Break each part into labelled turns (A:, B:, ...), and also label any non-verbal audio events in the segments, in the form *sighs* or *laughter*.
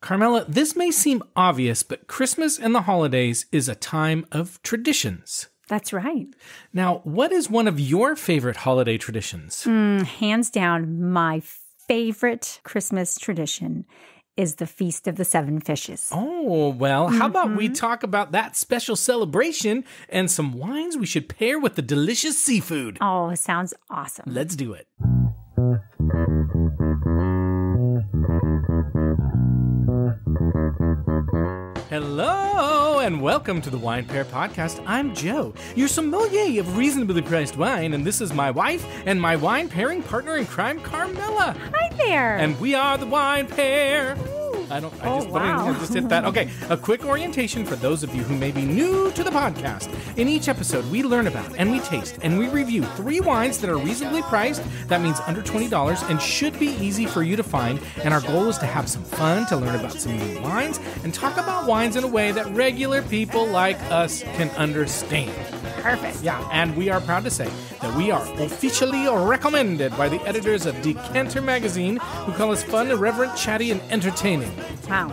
A: Carmela, this may seem obvious, but Christmas and the holidays is a time of traditions.
B: That's right.
A: Now, what is one of your favorite holiday traditions?
B: Hmm, hands down, my favorite Christmas tradition is the Feast of the Seven Fishes.
A: Oh, well, how about we mm-hmm. talk about that special celebration and some wines we should pair with the delicious seafood?
B: Oh, it sounds awesome.
A: Let's do it. Hello and welcome to the Wine Pair Podcast. I'm Joe, your sommelier of reasonably priced wine, and this is my wife and my wine pairing partner in crime, Carmela.
B: Hi there.
A: And we are the Wine Pair. I don't. I
B: Oh,
A: just,
B: wow.
A: I just hit that. Okay, a quick orientation for those of you who may be new to the podcast. In each episode, we learn about and we taste and we review three wines that are reasonably priced. That means under twenty dollars and should be easy for you to find. And our goal is to have some fun, to learn about some new wines, and talk about wines in a way that regular people like us can understand.
B: Perfect.
A: Yeah, and we are proud to say that we are officially recommended by the editors of Decanter magazine, who call us fun, irreverent, chatty, and entertaining.
B: Wow.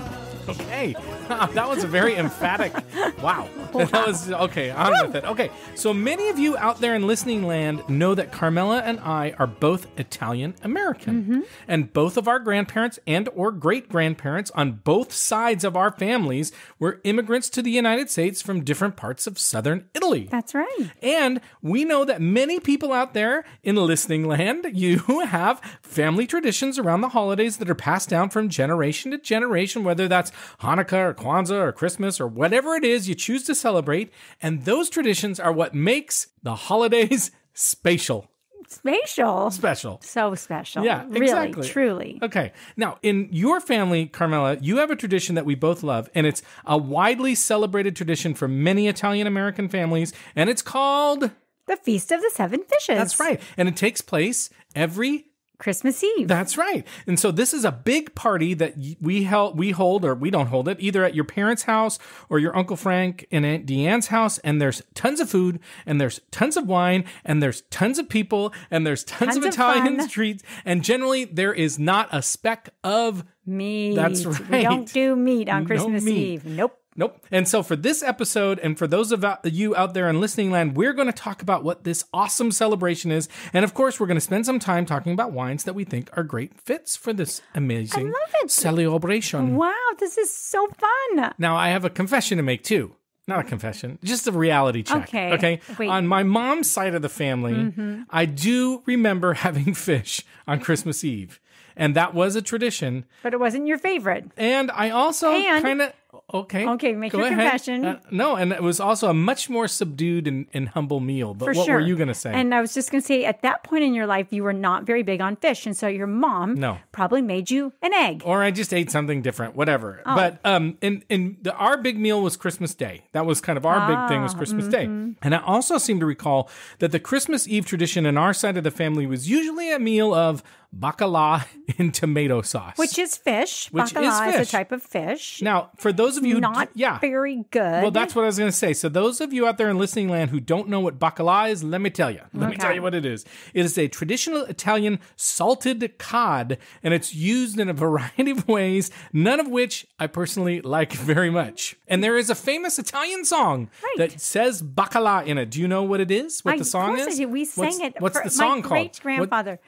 A: Okay, *laughs* that was a very emphatic. Wow, that was okay. On with it. Okay, so many of you out there in listening land know that Carmela and I are both Italian American, mm-hmm. and both of our grandparents and or great grandparents on both sides of our families were immigrants to the United States from different parts of southern Italy.
B: That's right.
A: And we know that many people out there in listening land, *laughs* you have family traditions around the holidays that are passed down from generation to generation, whether that's Hanukkah or Kwanzaa or Christmas or whatever it is you choose to celebrate. And those traditions are what makes the holidays *laughs* spatial,
B: Spatial.
A: special.
B: So special.
A: Yeah,
B: Really,
A: exactly.
B: truly.
A: Okay. Now, in your family, Carmela, you have a tradition that we both love, and it's a widely celebrated tradition for many Italian American families, and it's called.
B: The Feast of the Seven Fishes.
A: That's right. And it takes place every
B: Christmas Eve.
A: that's right. And so this is a big party that we held we hold or we don't hold it either at your parents' house or your Uncle Frank and Aunt Deanne's house and there's tons of food and there's tons of wine and there's tons of people and there's tons,
B: Tons
A: of
B: of
A: Italian
B: fun.
A: streets and generally there is not a speck of
B: meat.
A: That's right.
B: We don't do meat on Christmas. Eve. Nope.
A: Nope. And so for this episode, and for those of you out there in listening land, we're going to talk about what this awesome celebration is. And of course, we're going to spend some time talking about wines that we think are great fits for this amazing celebration.
B: Wow, this is so fun.
A: Now, I have a confession to make too. Not a confession, just a reality check.
B: Okay.
A: Okay.
B: Wait. Mm-hmm.
A: On my mom's side of the family, I do remember *laughs* having fish on Christmas Eve. And that was a tradition.
B: But it wasn't your favorite.
A: And I also kind of okay.
B: Okay, make your
A: ahead.
B: confession.
A: Uh, no, and it was also a much more subdued and, and humble meal. But
B: For
A: what
B: sure.
A: were you going to say?
B: And I was just going to say, at that point in your life, you were not very big on fish, and so your mom
A: No.
B: probably made you an egg.
A: or I just ate something different, whatever.
B: Oh.
A: But um, and and the, our big meal was Christmas Day. That was kind of our big thing
B: Ah,
A: was Christmas
B: mm-hmm.
A: Day. And I also seem to recall that the Christmas Eve tradition in our side of the family was usually a meal of bacala in *laughs* tomato sauce.
B: Which is fish.
A: Which is
B: Bacala is,
A: fish.
B: a type of fish.
A: now, for those of you, who
B: not
A: yeah,
B: very good.
A: Well, that's what I was going to say. So, those of you out there in listening land who don't know what bacala is, let me tell you. Let me tell you what it is. It is a traditional Italian salted cod, and it's used in a *laughs* variety of ways, none of which I personally like *laughs* very much. And there is a famous Italian song
B: Right.
A: that says bacala in it. Do you know what it is? What
B: I,
A: the song
B: of course
A: is?
B: I do. We sang
A: what's,
B: it.
A: What's
B: for
A: the song
B: my
A: called?
B: Great grandfather.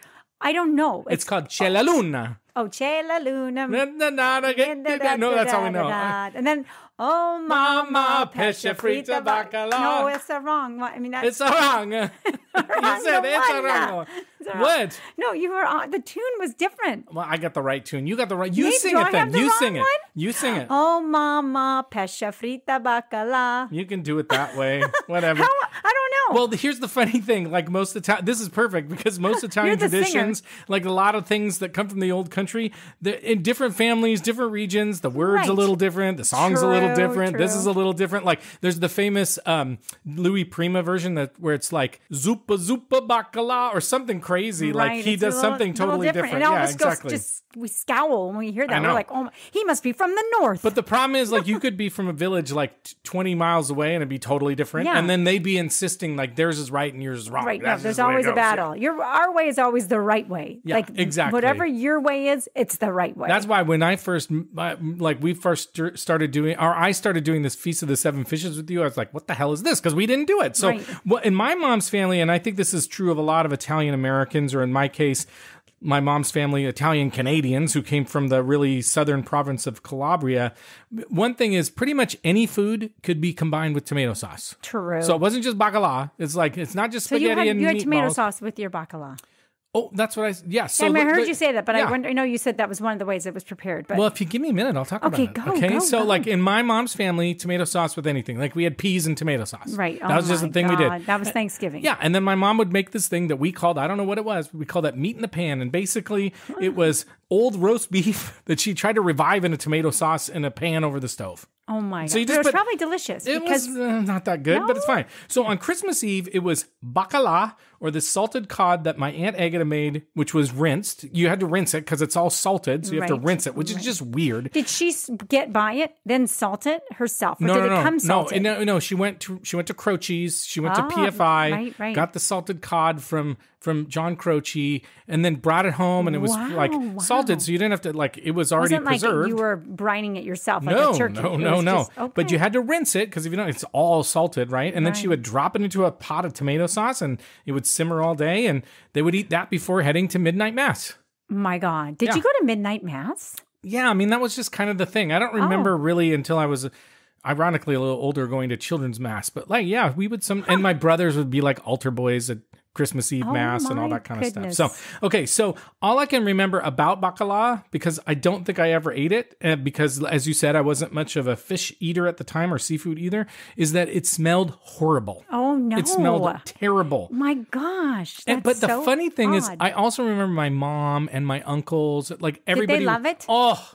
B: I don't know.
A: What- it's called oh. C'è la luna.
B: Oh, C'è la luna.
A: Na, na, na, na, na, No, that's all we know.
B: And then, oh, mama, pesce
A: pesce
B: frita
A: frita
B: bacala.
A: bacala.
B: No, it's the wrong one. I mean, that's
A: It's a *laughs* *laughs* wrong. you said it's a wrong. one.
B: It's a wrong-
A: What?
B: No, you were on. The tune was different.
A: Well, I got the right tune. You got the right. You
B: Maybe
A: sing it
B: I
A: then.
B: the
A: You
B: wrong
A: sing it. You sing it.
B: Oh, mama, pesce frita bacala.
A: You can do it that way. *laughs* Whatever.
B: How? I don't know.
A: Well, here's the funny thing. Like most Italian, this is perfect because most Italian
B: the singer.
A: traditions, like a lot of things that come from the old country, in different families, different regions, the words a little different, the song's a little
B: True,
A: different. This is a little different. Like there's the famous um, Louis Prima version that where it's like zuppa zuppa bacala or something crazy. like he
B: it's
A: does
B: little-
A: something totally different.
B: And all
A: Yeah,
B: us goes
A: exactly.
B: just we scowl when we hear that. We're like, oh, my, he must be from the north.
A: But the problem is, like, you *laughs* could be from a village like 20 miles away and it'd be totally different.
B: Yeah.
A: And then they'd be insisting like theirs is right and yours is wrong.
B: Right. No, there's
A: the
B: always a battle. Your our way is always the right way.
A: Yeah,
B: like
A: exactly.
B: Whatever your way is, it's the right way.
A: That's why when I first, like, we first started doing, or I started doing this Feast of the Seven Fishes with you, I was like, what the hell is this? Because we didn't do it. So,
B: Right.
A: well, in my mom's family, and I think this is true of a lot of Italian Americans, or in my case, my mom's family, Italian Canadians who came from the really southern province of Calabria. One thing is pretty much any food could be combined with tomato sauce.
B: true.
A: So it wasn't just bacala. It's like, it's not just
B: So
A: spaghetti
B: you had
A: and
B: you had
A: meatballs.
B: tomato sauce with your bacala.
A: Oh, that's what I, yeah. So
B: I, mean, I heard
A: the-
B: you say that, but
A: yeah.
B: I wonder. I know you said that was one of the ways it was prepared. But
A: Well, if you give me a minute, I'll talk
B: Okay,
A: about it.
B: go,
A: okay,
B: go,
A: so
B: go.
A: like in my mom's family, tomato sauce with anything. Like we had peas and tomato sauce.
B: right,
A: That
B: oh
A: was just the thing we did.
B: That was Thanksgiving.
A: Yeah, and then my mom would make this thing that we called I don't know what it was. But we called that meat in the pan, and basically it was old roast beef *laughs* that she tried to revive in a tomato sauce in a pan over the stove.
B: Oh my god.
A: you
B: But
A: just
B: it was probably delicious
A: It
B: because
A: was uh, not that good, but it's fine. So on Christmas Eve, it was bacala or the salted cod that my aunt Agatha made, which was rinsed. You had to rinse it because it's all salted, so you have to rinse it, which is just weird.
B: did she get by it then salt it herself, or
A: No,
B: did
A: no,
B: it
A: no,
B: come
A: no,
B: salted?
A: no, no. She went to she went to Croce's. She went
B: Ah,
A: to PFI.
B: right, right.
A: Got the salted cod from from John Croce, and then brought it home, and it was
B: Wow,
A: like
B: wow.
A: salted, so you didn't have to like it was
B: it
A: already
B: like
A: preserved.
B: you were brining it yourself like
A: no,
B: a turkey.
A: no, no, no.
B: just-
A: But you had to rinse it because if you don't, it's all salted, right? And then she would drop it into a pot of tomato sauce, and it would simmer all day, and they would eat that before heading to midnight mass.
B: My God, did
A: Yeah.
B: you go to midnight mass?
A: Yeah, I mean that was just kind of the thing. I don't
B: Oh.
A: remember really until I was ironically a little older going to children's mass. But like yeah, we would some and my brothers would be like altar boys at Christmas Eve
B: Oh,
A: mass and all that kind of stuff. So, okay, so all I can remember about bacala because I don't think I ever ate it uh, because as you said I wasn't much of a fish eater at the time or seafood either is that it smelled horrible.
B: Oh no,
A: It smelled terrible.
B: My gosh,
A: And, but
B: that's
A: the funny thing is. I also remember my mom and my uncles, like everybody.
B: love it?
A: Oh,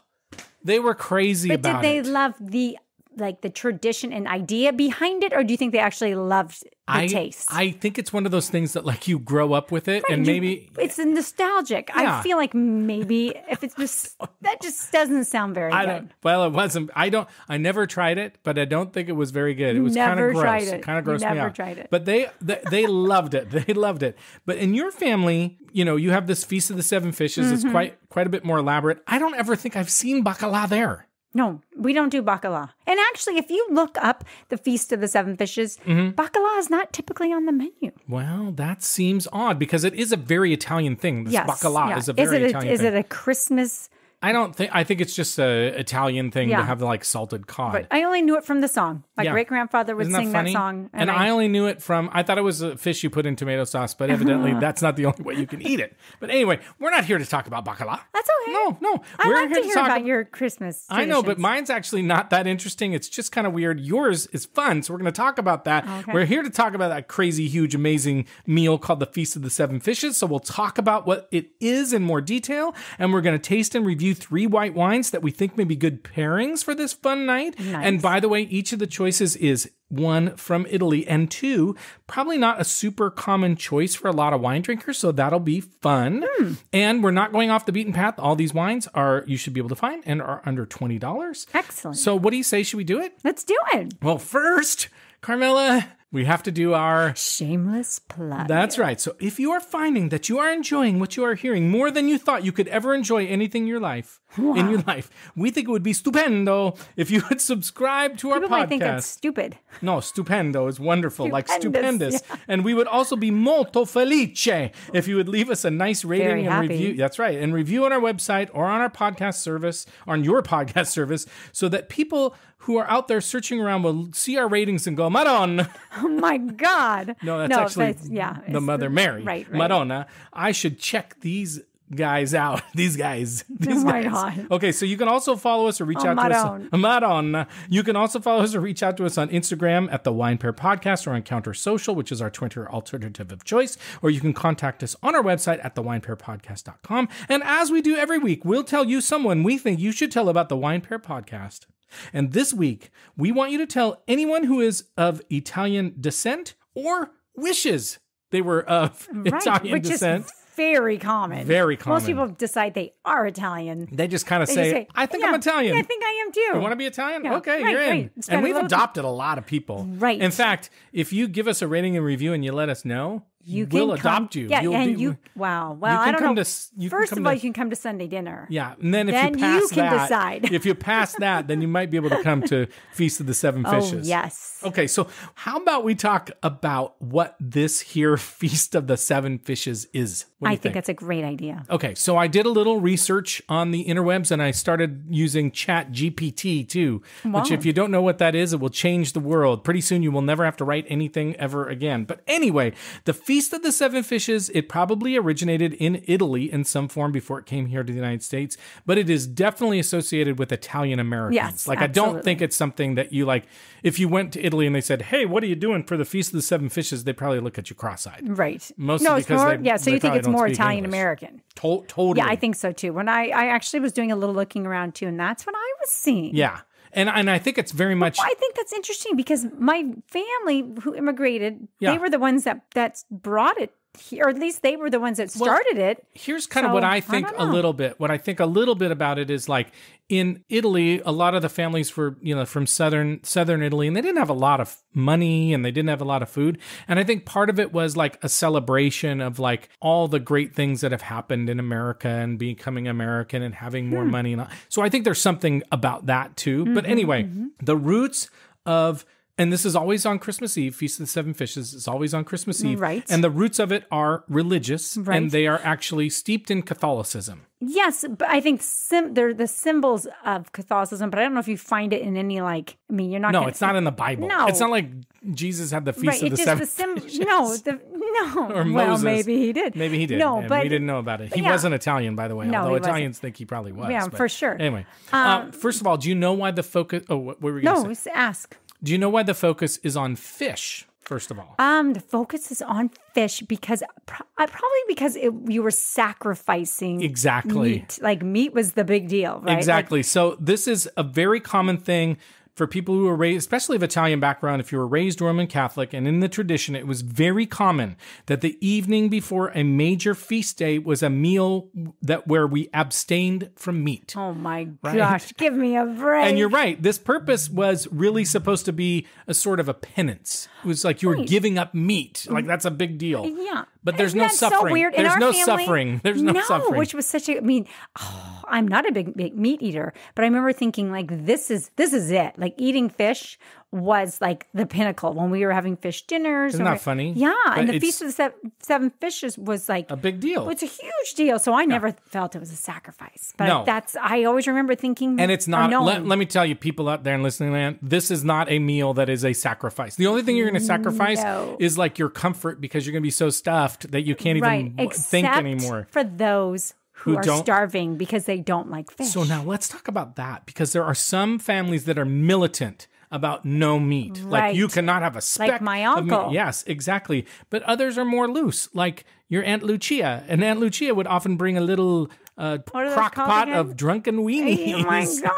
A: they were crazy
B: But did they
A: it.
B: love the like the tradition and idea behind it, or do you think they actually loved the
A: I,
B: taste?
A: I think it's one of those things that like you grow up with it, and
B: You-
A: maybe
B: it's nostalgic.
A: Yeah.
B: I feel like maybe if it's just *laughs* that just doesn't sound very
A: I
B: good.
A: don't. Well, it wasn't. I don't. I never tried it, but I don't think it was very good. It was kind of gross.
B: tried it.
A: Kind of
B: You
A: grossed me
B: never
A: out.
B: tried it.
A: But they, they they loved it. *laughs* They loved it. But in your family, you know, you have this feast of the seven fishes.
B: Mm-hmm.
A: It's quite quite a bit more elaborate. I don't ever think I've seen bacala there.
B: No, we don't do bacala. And actually, if you look up the Feast of the Seven Fishes,
A: Mm-hmm.
B: bacala is not typically on the menu.
A: Well, that seems odd because it is a very Italian thing. This
B: Yes,
A: bacala
B: yeah.
A: is a very
B: it a,
A: Italian
B: is
A: thing.
B: it a Christmas?
A: I don't think. I think it's just a Italian thing to have the like salted cod.
B: But I only knew it from the song. My
A: Yeah.
B: great grandfather would sing
A: that funny?
B: that song,
A: And, I, only knew it from. I thought it was a fish you put in tomato sauce, but evidently *laughs* that's not the only way you can eat it. But anyway, we're not here to talk about bacala.
B: That's okay.
A: No, no.
B: I
A: we're
B: like
A: here
B: to hear
A: talk
B: about
A: ab-
B: your Christmas.
A: I know, but mine's actually not that interesting. It's just kind of weird. Yours is fun, so we're going to talk about that.
B: Okay.
A: We're here to talk about that crazy, huge, amazing meal called the Feast of the Seven Fishes. So we'll talk about what it is in more detail, and we're going to taste and review three white wines that we think may be good pairings for this fun night. And by the way, each of the choices is one from Italy, and two, probably not a super common choice for a lot of wine drinkers, so that'll be fun. Hmm. And we're not going off the beaten path. All these wines are you should be able to find and are under twenty dollars.
B: Excellent.
A: So what do you say? Should we do it?
B: Let's do it.
A: Well, first, Carmela, we have to do our
B: Shameless plug.
A: that's right. So if you are finding that you are enjoying what you are hearing more than you thought you could ever enjoy anything in your life, in your life, we think it would be stupendo if you would *laughs* subscribe to our
B: People might think
A: podcast.
B: it's stupid.
A: No, stupendo is wonderful, like
B: Stupendous,
A: stupendous. And we would also be molto felice if you would leave us a nice rating
B: Very
A: and
B: happy.
A: review. That's right. And review on our website or on our podcast service, on your *laughs* podcast service, so that people who are out there searching around will see our ratings and go, Madonna. *laughs*
B: Oh my God.
A: No, that's actually
B: that's- yeah,
A: the Mother Mary.
B: Right, right.
A: Madonna. I should check these guys out. *laughs* These guys. *laughs* These oh
B: my
A: guys.
B: God.
A: Okay, so you can also follow us or reach
B: Oh,
A: out to
B: Madonna.
A: us. Madonna. You can also follow us or reach out to us on Instagram at the Wine Pair Podcast or on Counter Social, which is our Twitter alternative of choice. Or you can contact us on our website at thewinepairpodcast.com. And as we do every week, we'll tell you someone we think you should tell about the Wine Pair Podcast. And this week, we want you to tell anyone who is of Italian descent or wishes they were of *laughs*
B: Right,
A: Italian descent.
B: very common.
A: Very common.
B: Most people decide they are Italian.
A: They just kind of say,
B: say,
A: I think
B: "Yeah,
A: I'm Italian.
B: yeah, I think I am too.
A: You want to be Italian?
B: Yeah,
A: okay,
B: right,
A: you're in.
B: right.
A: And we've adopted a lot of people.
B: Right.
A: In fact, if you give us a rating and review and you let us know,
B: You come-
A: adopt you.
B: Yeah,
A: You'll
B: and
A: be-
B: you. Wow. Well, I don't
A: come
B: know.
A: to s- you can
B: First
A: come
B: of all,
A: to-
B: you can come to Sunday dinner.
A: Yeah, and then if
B: Then
A: you
B: you can
A: that,
B: decide.
A: if you pass *laughs* that, then you might be able to come to Feast of the Seven
B: oh,
A: Fishes.
B: yes.
A: Okay, so how about we talk about what this here *laughs* Feast of the Seven Fishes is?
B: I
A: you
B: think that's a great idea.
A: Okay, so I did a little research on the interwebs and I started using Chat GPT too. Wow. Which, if you don't know what that is, it will change the world. Pretty soon you will never have to write anything ever again. But anyway, the Feast of the Seven Fishes, it probably originated in Italy in some form before it came here to the United States, but it is definitely associated with Italian Americans.
B: Yes,
A: like, I don't think it's something that you like. If you went to Italy and they said, hey, what are you doing for the Feast of the Seven Fishes? They'd probably look at you cross eyed.
B: Right.
A: Mostly
B: no, it's
A: because
B: more.
A: they-
B: yeah. So you think it's more Italian American.
A: To- totally.
B: Yeah, I think so too. When I, I actually was doing a little looking around too, and that's what I was seeing.
A: Yeah. And and I think it's very much
B: I think that's interesting because my family who immigrated,
A: Yeah.
B: they were the ones that that brought it or at least they were the ones that started it.
A: here's kind of what I
B: I
A: think
B: don't
A: a little bit. What I think a little bit about it is like in Italy, a lot of the families were, you know, from southern southern Italy and they didn't have a lot of money and they didn't have a lot of food. And I think part of it was like a celebration of like all the great things that have happened in America and becoming American and having more hmm. money and all. So I think there's something about that too. But mm-hmm, anyway, mm-hmm. the roots of and this is always on Christmas Eve. Feast of the Seven Fishes is always on Christmas Eve.
B: Right.
A: And the roots of it are religious
B: Right.
A: and they are actually steeped in Catholicism.
B: Yes, but I think sim- they're the symbols of Catholicism, but I don't know if you find it in any like. I mean, you're not.
A: No,
B: gonna,
A: it's not in the Bible.
B: No.
A: It's not like Jesus had the Feast
B: Right,
A: of the Seven
B: the sim- *laughs*
A: Fishes.
B: No, the, no. *laughs*
A: Or
B: well,
A: Moses.
B: maybe he did.
A: Maybe he did.
B: No,
A: and
B: but
A: we didn't know about it. He
B: yeah.
A: wasn't Italian, by the way.
B: No,
A: although
B: he wasn't.
A: Italians think he probably was.
B: Yeah, for sure.
A: Anyway, uh, first of all, do you know why the focus? Oh, what were we going to
B: no.
A: say?
B: it's ask.
A: Do you know why the focus is on fish? First of all,
B: Um, the focus is on fish because pro- uh, probably because it, you were sacrificing
A: Exactly.
B: meat. Like meat was the big deal, right? Like,
A: Exactly. so this is a very common thing for people who were raised, especially of Italian background. If you were raised Roman Catholic, and in the tradition, it was very common that the evening before a major feast day was a meal that where we abstained from meat.
B: oh my gosh, give me a break.
A: And you're right. This purpose was really supposed to be a sort of a penance. It was like you were giving up meat. Like mm. that's a big deal.
B: Yeah.
A: But there's no
B: so
A: suffering.
B: In
A: There's
B: our
A: no
B: family-
A: suffering. There's no, suffering.
B: which was such a. I mean, oh, I'm not a big, big meat eater, but I remember thinking like, this is this is it. Like eating fish was like the pinnacle when we were having fish dinners.
A: Isn't that funny?
B: Yeah,
A: But
B: and the feast of the seven, seven fishes was like
A: a big deal.
B: It's a huge deal. So I never felt it was a sacrifice. But
A: No.
B: that's I always remember thinking
A: And it's not. Let, let me tell you, people out there in listening land, this is not a meal that is a sacrifice. The only thing you're going to sacrifice
B: No.
A: is like your comfort because you're going to be so stuffed that you can't
B: right,
A: even w- think anymore.
B: for those who,
A: Who
B: are
A: don't-
B: starving because they don't like fish.
A: So now let's talk about that because there are some families that are militant about no meat. Like you cannot have a speck
B: my
A: of meat.
B: uncle.
A: Yes, exactly. But others are more loose, like your Aunt Lucia. And Aunt Lucia would often bring a little uh,
B: What are those
A: crock pot
B: again?
A: of drunken weenies.
B: Oh my god!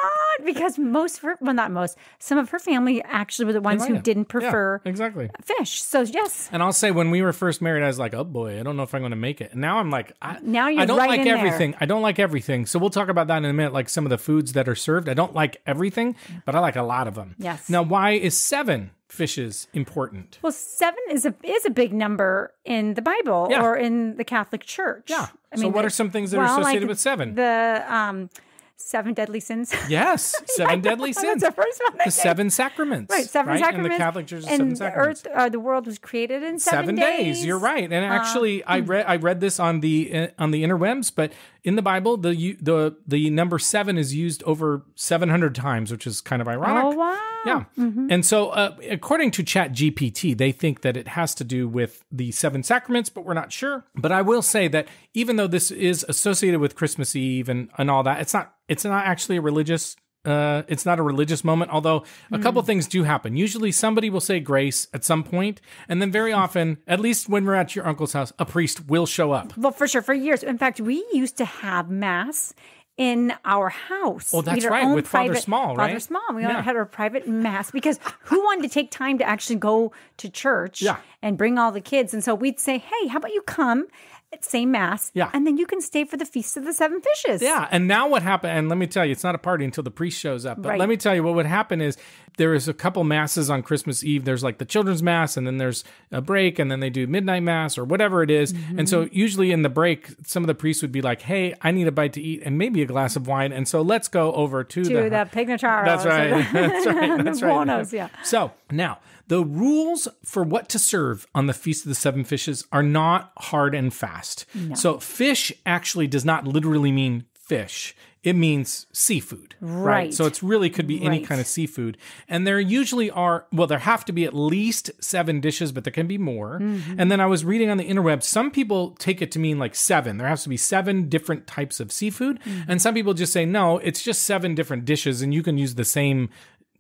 B: Because most of her, well, not most, some of her family actually were the ones who didn't
A: Yeah,
B: prefer
A: exactly.
B: fish. So yes,
A: And I'll say when we were first married, I was like, oh boy, I don't know if I'm going to make it. And now I'm like, I,
B: Now you're
A: I don't
B: right
A: like
B: in there.
A: everything. I don't like everything. So we'll talk about that in a minute, like some of the foods that are served. I don't like everything, but I like a lot of them.
B: Yes.
A: Now, why is seven fishes important?
B: well, seven is a is a big number in the Bible
A: Yeah.
B: or in the Catholic Church.
A: Yeah. I So what are some things that are associated
B: like
A: with seven?
B: The um, seven deadly sins. *laughs*
A: Yes, seven deadly sins. *laughs*
B: That's the first one.
A: The seven sacraments.
B: Right, seven
A: right?
B: sacraments.
A: In the Catholic Church,
B: and
A: seven
B: the
A: sacraments.
B: Earth, uh, the world was created in seven,
A: seven days. You're right. And
B: Uh,
A: actually, I
B: hmm.
A: read I read this on the uh, on the interwebs, but in the Bible, the the the number seven is used over seven hundred times, which is kind of ironic.
B: Oh wow!
A: Yeah. And so, uh, according to Chat GPT, they think that it has to do with the seven sacraments, but we're not sure. But I will say that even though this is associated with Christmas Eve and, and all that, it's not it's not actually a religious uh, it's not a religious moment, although a couple things do happen. Usually somebody will say grace at some point, and then very often, at least when we're at your uncle's house, a priest will show up.
B: Well, for sure, for years. In fact, we used to have mass in our house.
A: Oh, that's
B: We had our
A: right, with Father
B: private-
A: Small,
B: Father? Small. We
A: Yeah.
B: had our private mass because who wanted to take time to actually go to church
A: Yeah.
B: and bring all the kids? And so we'd say, hey, how about you come same mass.
A: Yeah.
B: And then you can stay for the Feast of the Seven Fishes.
A: Yeah, and now what happened? And let me tell you, it's not a party until the priest shows up. But
B: Right.
A: let me tell you, what would happen is there is a couple masses on Christmas Eve. There's like the children's mass, and then there's a break, and then they do midnight mass or whatever it is.
B: Mm-hmm.
A: And so usually in the break, some of the priests would be like, "Hey, I need a bite to eat and maybe a glass of wine, and so let's go over to,
B: To
A: the."
B: the Pignataros.
A: that's right. *laughs* that's right. *laughs* That's right.
B: Buonos, yeah.
A: So now the rules for what to serve on the Feast of the Seven Fishes are not hard and fast. So fish actually does not literally mean fish. It means seafood, right?
B: Right.
A: So it's really could be any kind of seafood. And there usually are, well, there have to be at least seven dishes, but there can be more.
B: Mm-hmm.
A: And then I was reading on the interweb, some people take it to mean like seven. There has to be seven different types of seafood.
B: Mm-hmm.
A: And some people just say, no, it's just seven different dishes and you can use the same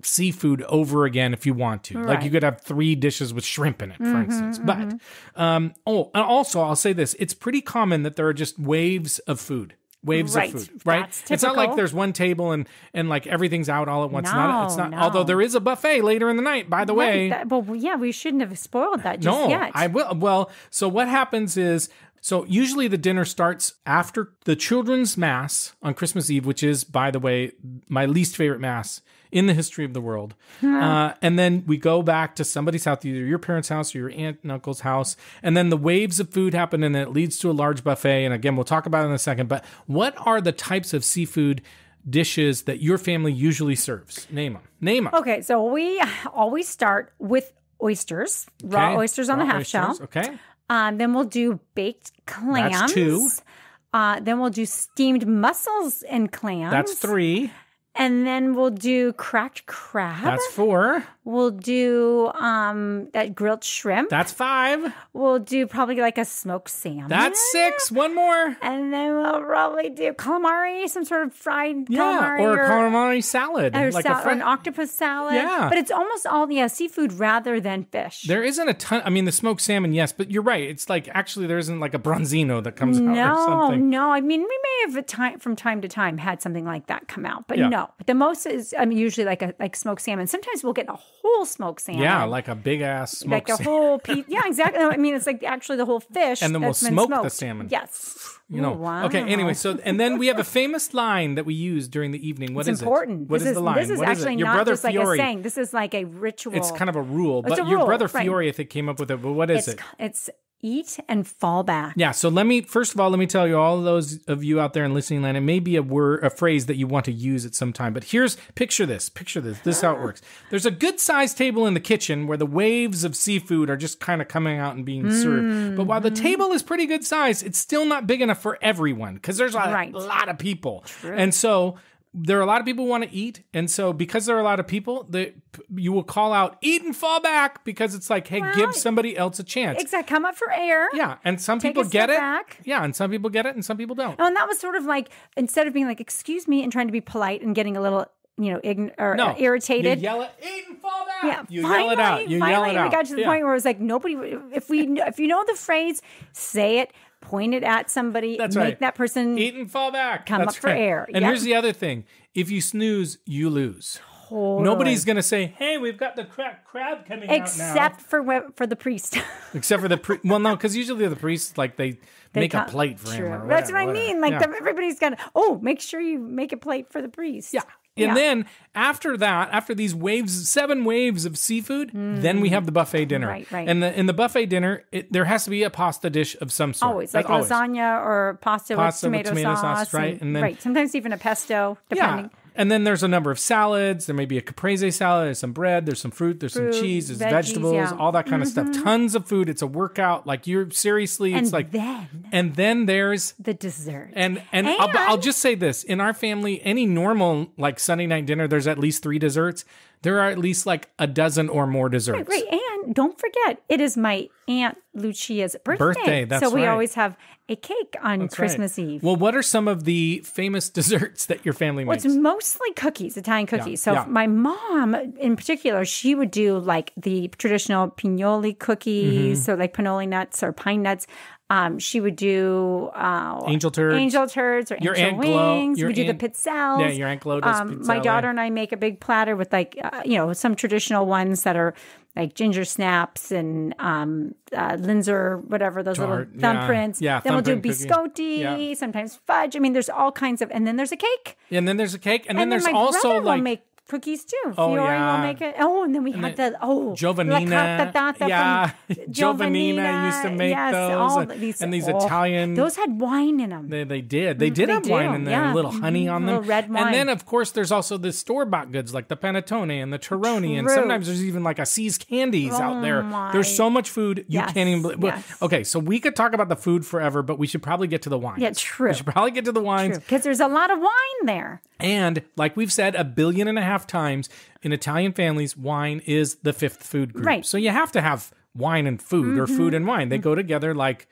A: seafood over again if you want to. Like you could have three dishes with shrimp in it, for instance. But um, oh, and also I'll say this: it's pretty common that there are just waves of food. Waves
B: Right.
A: of food, right?
B: That's
A: It's not like there's one table and and like everything's out all at once. not, it's
B: No,
A: not.
B: no.
A: Although there is a buffet later in the night, by the way.
B: That, but yeah, we shouldn't have spoiled that just
A: No,
B: yet.
A: I will. Well, so what happens is, so usually the dinner starts after the children's mass on Christmas Eve, which is, by the way, my least favorite mass in the history of the world. Uh, and then we go back to somebody's house, either your parents' house or your aunt and uncle's house. And then the waves of food happen and it leads to a large buffet. And again, we'll talk about it in a second. But what are the types of seafood dishes that your family usually serves? Name them. Name them.
B: Okay, so we always start with oysters, raw oysters on the half shell.
A: Okay.
B: Um, then we'll do baked clams.
A: two.
B: Uh, then we'll do steamed mussels and clams.
A: That's three.
B: And then we'll do cracked crab.
A: That's four.
B: We'll do um, that grilled shrimp.
A: That's five.
B: we'll do probably like a smoked salmon.
A: That's six. One more.
B: And then we'll probably do calamari, some sort of fried
A: Yeah,
B: calamari
A: or a calamari salad,
B: or
A: like
B: sal-
A: a fri-
B: an octopus salad.
A: Yeah.
B: But it's almost all yeah, seafood rather than fish.
A: There isn't a ton. I mean, the smoked salmon, yes, but you're right. It's like actually there isn't like a bronzino that comes out or
B: no,
A: something.
B: no. I mean, we may have at time, from time to time had something like that come out, but
A: Yeah.
B: no. The most is I mean, usually like a like smoked salmon. Sometimes we'll get a whole smoked salmon.
A: Yeah, like a big ass
B: like
A: smoked
B: the
A: salmon.
B: whole *laughs* piece. Yeah, exactly. I mean, it's like actually the whole fish,
A: And then we'll smoke the
B: smoked.
A: salmon.
B: Yes,
A: You know.
B: Ooh, wow.
A: Okay. Anyway, so and then we have a famous line that we use during the evening. What is
B: it's important.
A: it? What
B: this
A: is
B: is
A: the line?
B: this is
A: What
B: actually?
A: Your
B: not
A: brother
B: just like a saying. This is like a ritual.
A: It's kind of a rule, but
B: a
A: your
B: rule,
A: brother
B: right.
A: Fiore, I think, came up with it. But what is
B: it's
A: it?
B: it's eat and fall back.
A: Yeah, so let me first of all let me tell you all those of you out there in listening land. It may be a word, a phrase that you want to use at some time, but here's picture this. Picture this. This is how it works. There's a good sized table in the kitchen where the waves of seafood are just kind of coming out and being served. Mm-hmm. But while the table is pretty good size, it's still not big enough for everyone because there's a
B: Right.
A: lot of people, and so. There are a lot of people who want to eat, and so because there are a lot of people, that you will call out "eat and fall back" because it's like, hey, give somebody else a chance.
B: Exactly. Come up for air.
A: Yeah, and some people get it.
B: back.
A: Yeah, and some people get it, and some people don't.
B: Oh, and that was sort of like instead of being like, "Excuse me," and trying to be polite and getting a little, you know, ign- or
A: No,
B: irritated.
A: You yell it, eat and fall back.
B: Yeah,
A: you
B: finally,
A: yell it out. You
B: finally,
A: yell it out.
B: we got to the
A: Yeah.
B: point where it was like nobody. If we, if you know the phrase, say it, point it at somebody,
A: That's
B: make
A: right.
B: that person.
A: Eat and fall back.
B: Come
A: That's
B: up for
A: right.
B: air.
A: And
B: Yep.
A: here's the other thing: if you snooze, you lose. Nobody's gonna say, "Hey, we've got the cra- crab coming out now."
B: Except for for the priest. *laughs*
A: Except for the pri- well, no, because usually the priests like they,
B: They
A: make a plate for him.
B: True.
A: Or
B: That's what I mean. Like
A: Yeah.
B: the, everybody's gonna. Oh, make sure you make a plate for the priest.
A: Yeah. And then after that, after these waves, seven waves of seafood, then we have the buffet dinner.
B: Mm. Right, right.
A: And the in the buffet dinner, it, there has to be a pasta dish of some sort.
B: Always like
A: That's
B: lasagna or pasta,
A: Pasta with
B: with tomato,
A: tomato
B: sauce,
A: sauce, right?
B: And,
A: then-
B: right. Sometimes even a pesto, depending.
A: Yeah. And then there's a number of salads. There may be a caprese salad. There's some bread. There's some fruit. There's
B: Fruit,
A: some cheese. There's
B: veggies,
A: vegetables.
B: yeah. Mm-hmm.
A: All that kind of stuff. Tons of food. It's a workout. Like you're seriously.
B: And
A: It's like.
B: then
A: and then there's
B: the dessert.
A: and and, I'll, I'll just say this: in our family, any normal like Sunday night dinner, there's at least three desserts. There are at least like a dozen or more desserts.
B: Right, and don't forget, it is my aunt Lucia's birthday.
A: Birthday, that's
B: so we
A: right.
B: always have a cake on
A: That's right.
B: Christmas Eve.
A: Well, what are some of the famous *laughs* desserts that your family
B: Well,
A: makes?
B: it's mostly cookies, Italian cookies. so
A: yeah.
B: my mom, in particular, she would do like the traditional pinoli cookies,
A: Mm-hmm.
B: so like pinoli nuts or pine nuts. Um, she would do uh,
A: Angel turds.
B: angel turds, or
A: Your
B: angel wings. we do
A: Aunt-
B: the pizzelles.
A: Yeah, your Aunt Glo does
B: Um, my
A: pizzelle.
B: daughter and I make a big platter with like uh, you know some traditional ones that are like ginger snaps and um, uh, Linzer, whatever those
A: Tart,
B: little thumbprints.
A: Yeah,
B: then we'll do biscotti,
A: Yeah.
B: sometimes fudge. I mean, there's all kinds of, and then there's a cake.
A: And then there's a cake, and then
B: And then
A: there's
B: my
A: also like
B: make cookies too.
A: Oh,
B: Fiore
A: yeah.
B: will make it. Oh, and then we had the oh
A: Giovannina.
B: La
A: Yeah,
B: from *laughs*
A: Giovannina used to make
B: yes,
A: those, and-
B: these,
A: and these
B: oh,
A: Italian-
B: Those had wine in them.
A: They, they did. They mm, did
B: they
A: have wine in there,
B: yeah.
A: a little mm-hmm. honey on them.
B: Little red wine.
A: And then, of course, there's also the store bought goods like the panettone and the Toroni. And sometimes there's even like a See's candies out oh, there.
B: my-
A: There's so much food. You
B: Yes,
A: can't even believe.
B: yes.
A: Okay, so we could talk about the food forever, but we should probably get to the wines.
B: Yeah, true.
A: We should probably get to the wines.
B: because there's a lot of wine there.
A: And like we've said a billion and a half times, in Italian families, wine is the fifth food group.
B: Right. Mm-hmm.
A: So you have to have wine and food or food and wine. They go together like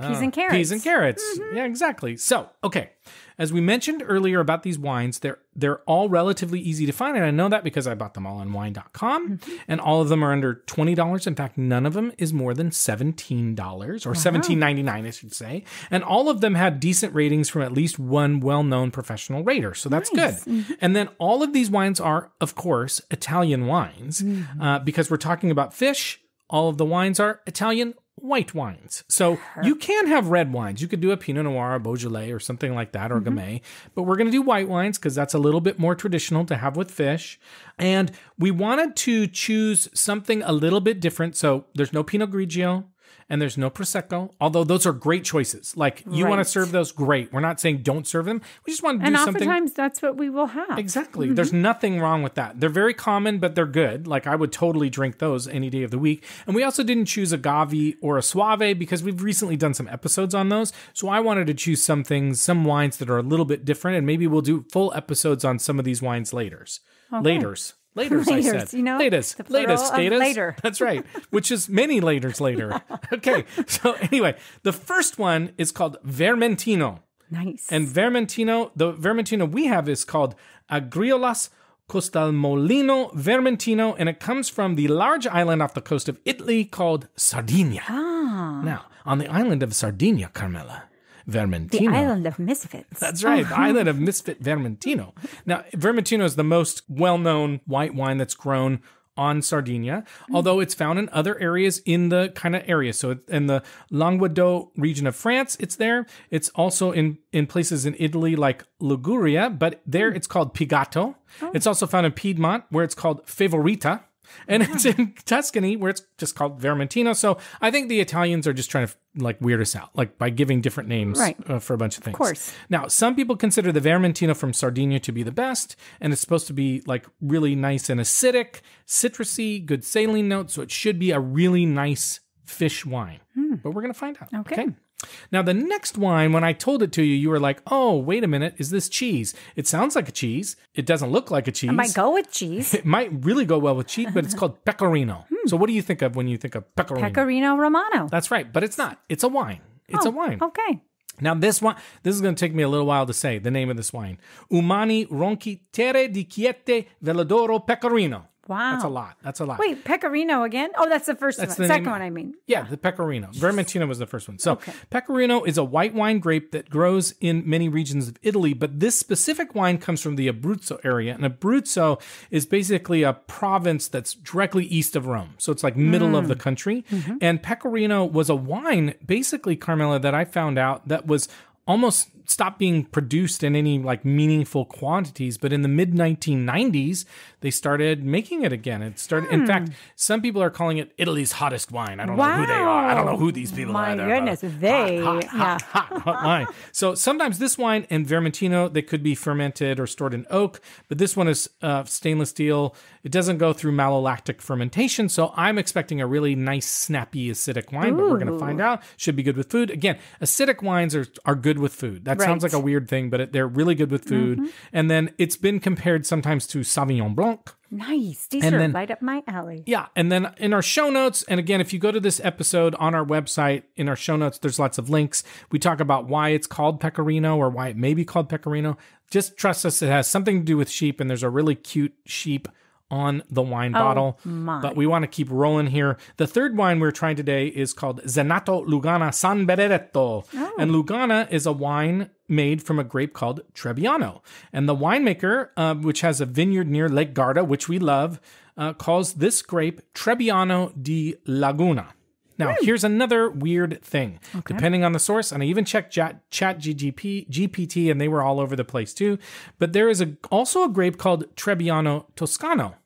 B: Peas and carrots.
A: Peas and carrots. Yeah, exactly. So, okay. As we mentioned earlier about these wines, they're they're all relatively easy to find, and I know that because I bought them all on wine.com, mm-hmm. and all of them are under twenty dollars. In fact, none of them is more than seventeen dollars or seventeen ninety nine, I should say. And all of them had decent ratings from at least one well known professional rater, so that's good. Mm-hmm. And then all of these wines are, of course, Italian wines, mm-hmm. uh, because we're talking about fish. All of the wines are Italian white wines. So you can have red wines. You could do a Pinot Noir, a Beaujolais, or something like that, or mm-hmm. Gamay. But we're going to do white wines because that's a little bit more traditional to have with fish. And we wanted to choose something a little bit different. So there's no Pinot Grigio. And there's no prosecco, although those are great choices. Like you want to serve those, great. We're not saying don't serve them. We just want to do something.
B: And oftentimes that's what we will have.
A: Exactly. Mm-hmm. There's nothing wrong with that. They're very common, but they're good. Like I would totally drink those any day of the week. And we also didn't choose a Gavi or a Soave because we've recently done some episodes on those. So I wanted to choose some things, some wines that are a little bit different, and maybe we'll do full episodes on some of these wines later. laters. Laters. Laters, I said.
B: you know,
A: latest,
B: the
A: latest,
B: of
A: latest.
B: later. *laughs*
A: That's right. Which is many laters later. *laughs* Okay. So anyway, the first one is called Vermentino.
B: Nice.
A: And Vermentino, the Vermentino we have is called Agriolas Costalmolino Vermentino, and it comes from the large island off the coast of Italy called Sardinia.
B: ah,
A: Now, on the island of Sardinia, Carmela, Vermentino.
B: the island of misfits.
A: That's right, the *laughs* island of Misfit Vermentino. Now, Vermentino is the most well known white wine that's grown on Sardinia, mm. although it's found in other areas in the kind of area. So in the Languedoc region of France, it's there. It's also in, in places in Italy like Liguria, but there mm. it's called Pigato. Oh. It's also found in Piedmont, where it's called Favorita. And it's in Tuscany, where it's just called Vermentino. So I think the Italians are just trying to like weird us out, like by giving different names
B: Right.
A: uh, for a bunch of things. Of
B: course.
A: Now, some people consider the Vermentino from Sardinia to be the best, and it's supposed to be like really nice and acidic, citrusy, good saline notes. So it should be a really nice fish wine. But we're going to find out.
B: Hmm. Okay.
A: Now, the next wine, when I told it to you, you were like, oh, wait a minute. Is this cheese? It sounds like a cheese. It doesn't look like a cheese.
B: I might go with cheese. *laughs*
A: It might really go well with cheese, but it's *laughs* called pecorino. Hmm. So, what do you think of when you think of pecorino?
B: Pecorino Romano.
A: That's right, but it's not. It's a wine. It's a oh, wine.
B: Okay.
A: Now, this one, this is going to take me a little while to say the name of this wine. Umani Ronchi Terre di Chieti Vellodoro Pecorino.
B: Wow.
A: That's a lot. That's a lot.
B: Wait, Pecorino again? Oh, that's the first
A: That's
B: one.
A: the
B: Second
A: name-
B: one, I mean.
A: Yeah, the Pecorino. Vermentino was the first one. So, Pecorino is a white wine grape that grows in many regions of Italy, but this specific wine comes from the Abruzzo area. And Abruzzo is basically a province that's directly east of Rome. So, it's like middle of the mm. country. Mm-hmm. And Pecorino was a wine, basically, Carmela, that I found out that was almost stopped being produced in any like meaningful quantities but in the mid 1990s they started making it again. It started in fact some people are calling it italy's hottest wine. I don't know who they are. I don't know who these people
B: My
A: are They're, uh,
B: goodness, they-
A: hot, hot, hot, hot, hot wine. So sometimes this wine and vermentino they could be fermented or stored in oak but this one is uh, stainless steel. It doesn't go through malolactic fermentation so i'm expecting a really nice snappy acidic wine but we're going to find out. Should be good with food. Again acidic wines are, are good with food that sounds like a weird thing but it, they're really good with food mm-hmm. and then it's been compared sometimes to sauvignon blanc
B: Nice. These
A: And
B: are
A: then-
B: right up my alley.
A: yeah, and then in our show notes, and again, if you go to this episode on our website, in our show notes, there's lots of links. We talk about why it's called pecorino or why it may be called pecorino. Just trust us, it has something to do with sheep, and there's a really cute sheep on the wine bottle.
B: my.
A: But we want to keep rolling here. The third wine we're trying today is called Zenato Lugana San Benedetto. And Lugana is a wine made from a grape called Trebbiano. And the winemaker, uh, which has a vineyard near Lake Garda, which we love, uh, calls this grape Trebbiano di Laguna. Now, here's another weird thing. Depending on the source, and I even checked Chat, Chat GGP, GPT, and they were all over the place too. But there is a also a grape called Trebbiano Toscano.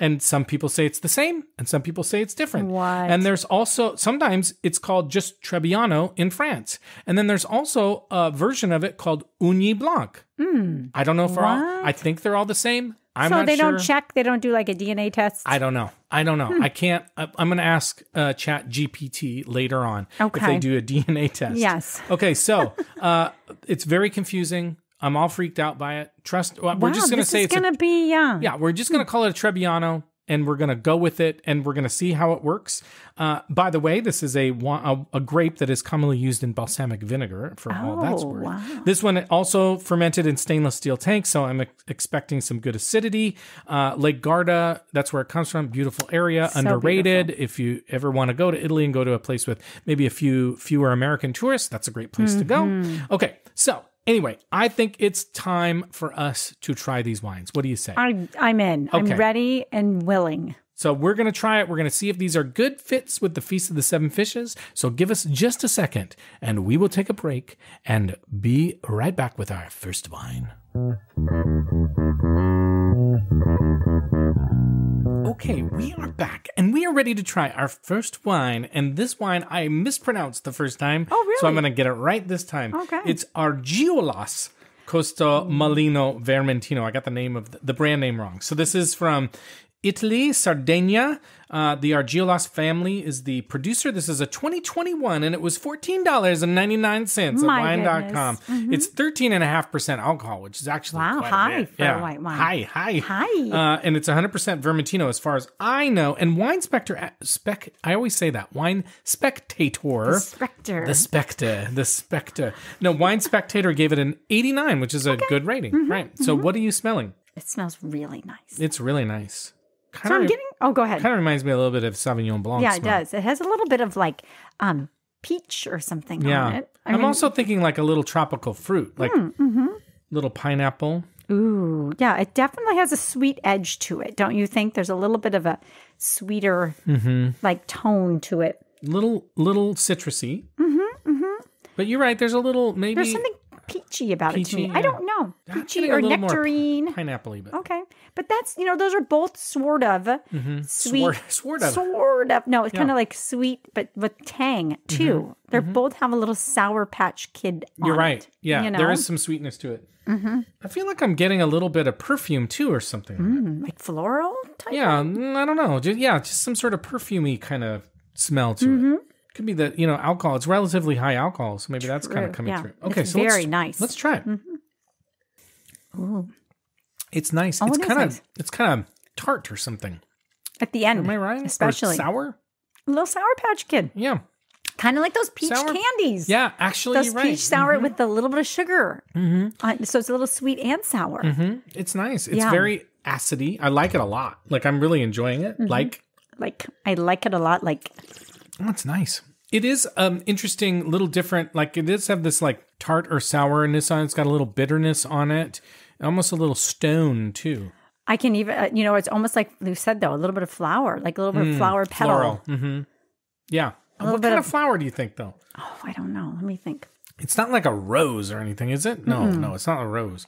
A: And some people say it's the same, and some people say it's different.
B: What?
A: And there's also sometimes it's called just Trebbiano in France, and then there's also a version of it called Ugni Blanc. I don't know if all. I think they're all the same. I'm
B: so they
A: sure.
B: don't check. They don't do like a DNA test.
A: I don't know. I don't know.
B: Hmm.
A: I can't. I, I'm going to ask uh, Chat GPT later on if they do a DNA test.
B: Yes.
A: Okay. So uh, it's very confusing. I'm all freaked out by it. Trust. Well,
B: wow,
A: we're just going to say it's
B: gonna be yeah.
A: yeah, we're just going to call it a Trebbiano and we're going to go with it and we're going to see how it works. Uh, by the way, this is a, a, a grape that is commonly used in balsamic vinegar for all that's
B: Oh,
A: worth.
B: wow.
A: This one also fermented in stainless steel tanks, so I'm ex- expecting some good acidity. Uh, Lake Garda, that's where it comes from. Beautiful area, underrated. If you ever want to go to Italy and go to a place with maybe a few fewer American tourists, that's a great place to
B: Mm-hmm.
A: go. Okay, so anyway, I think it's time for us to try these wines. What do you say?
B: I'm I'm in.
A: Okay.
B: I'm ready and willing.
A: So we're going to try it. We're going to see if these are good fits with the Feast of the Seven Fishes. So give us just a second and we will take a break and be right back with our first wine. Okay, mm-hmm, we are mm-hmm. back and we are ready to try our first wine. And this wine I mispronounced the first time.
B: Oh, really?
A: So I'm going to get it right this time.
B: Okay.
A: It's Argiolas Costa mm. Malino Vermentino. I got the name of the, the brand name wrong. So this is from Italy, Sardinia. Uh, the Argiolas family is the producer. This is a 2021 and it was $14.99
B: My
A: at wine.com.
B: Mm-hmm.
A: It's 13.5% alcohol, which is actually
B: Wow, high for a
A: yeah.
B: white wine.
A: High, high.
B: Hi.
A: Uh, and it's 100% Vermentino as far as I know. And Wine Spectre, spec, I always say that. Wine Spectator.
B: Spectre.
A: The Spectre, the Spectre. No, Wine Spectator gave it an 89, which is a good rating.
B: Mm-hmm.
A: Right. So, what are you smelling?
B: it smells really nice.
A: It's really nice. Kind
B: so I'm getting. Oh, go ahead.
A: kind of reminds me a little bit of Sauvignon Blanc.
B: yeah, it does. It has a little bit of like um peach or something
A: Yeah.
B: on it. I
A: I'm
B: mean,
A: also thinking like a little tropical fruit, like
B: mm-hmm.
A: little pineapple.
B: Ooh, yeah, it definitely has a sweet edge to it, don't you think? There's a little bit of a sweeter,
A: Mm-hmm.
B: like tone to it.
A: Little, little citrusy. Mm-hmm, mm-hmm. But you're right. There's a little maybe
B: There's something peachy about it to me. I don't know, peachy or nectarine.
A: pineapple but
B: Okay, but that's you know those are both sort of sweet,
A: Sword- *laughs* sword of.
B: sort of. No, it's
A: Yeah.
B: kind of like sweet, but with tang too. They both have a little sour patch kid.
A: You're right.
B: it,
A: Yeah,
B: you know?
A: there is some sweetness to it. Mm-hmm. I feel like I'm getting a little bit of perfume too, or something.
B: Mm, like floral type.
A: Yeah, mm, I don't know. Just, yeah, just some sort of perfumey kind of smell to
B: Mm-hmm.
A: it. Could be the you know alcohol. It's relatively high alcohol, so maybe that's kind of coming
B: yeah.
A: through. Okay,
B: It's
A: so
B: very
A: let's,
B: nice. Mm-hmm.
A: Let's try it.
B: Ooh.
A: It's nice.
B: Oh,
A: it's kind of
B: nice.
A: it's kind of tart or something.
B: At the end,
A: Am I right? Or
B: Especially
A: sour.
B: a little sour patch kid,
A: Yeah,
B: kind of like those peach
A: Sour-
B: candies.
A: yeah. Actually,
B: those
A: you're right.
B: peach sour with a little bit of sugar. Mm-hmm. so it's a little sweet and sour.
A: Mhm. It's nice. It's
B: Yeah.
A: very acidy. I like it a lot. Like I'm really enjoying it.
B: Mm-hmm.
A: Like
B: Like I like it a lot. Like
A: Oh, it's nice. It is um interesting, little different. Like it does have this like tart or sourness on it. It's got a little bitterness on it, almost a little stone too.
B: I can even, uh, you know, it's almost like you said though, a little bit of flower, like a little bit of flower petal.
A: Floral. Mm-hmm. Yeah.
B: little
A: What
B: bit
A: kind
B: of-
A: of flower do you think though?
B: Oh, I don't know. Let me think.
A: It's not like a rose or anything, is it? No, no, it's not a rose.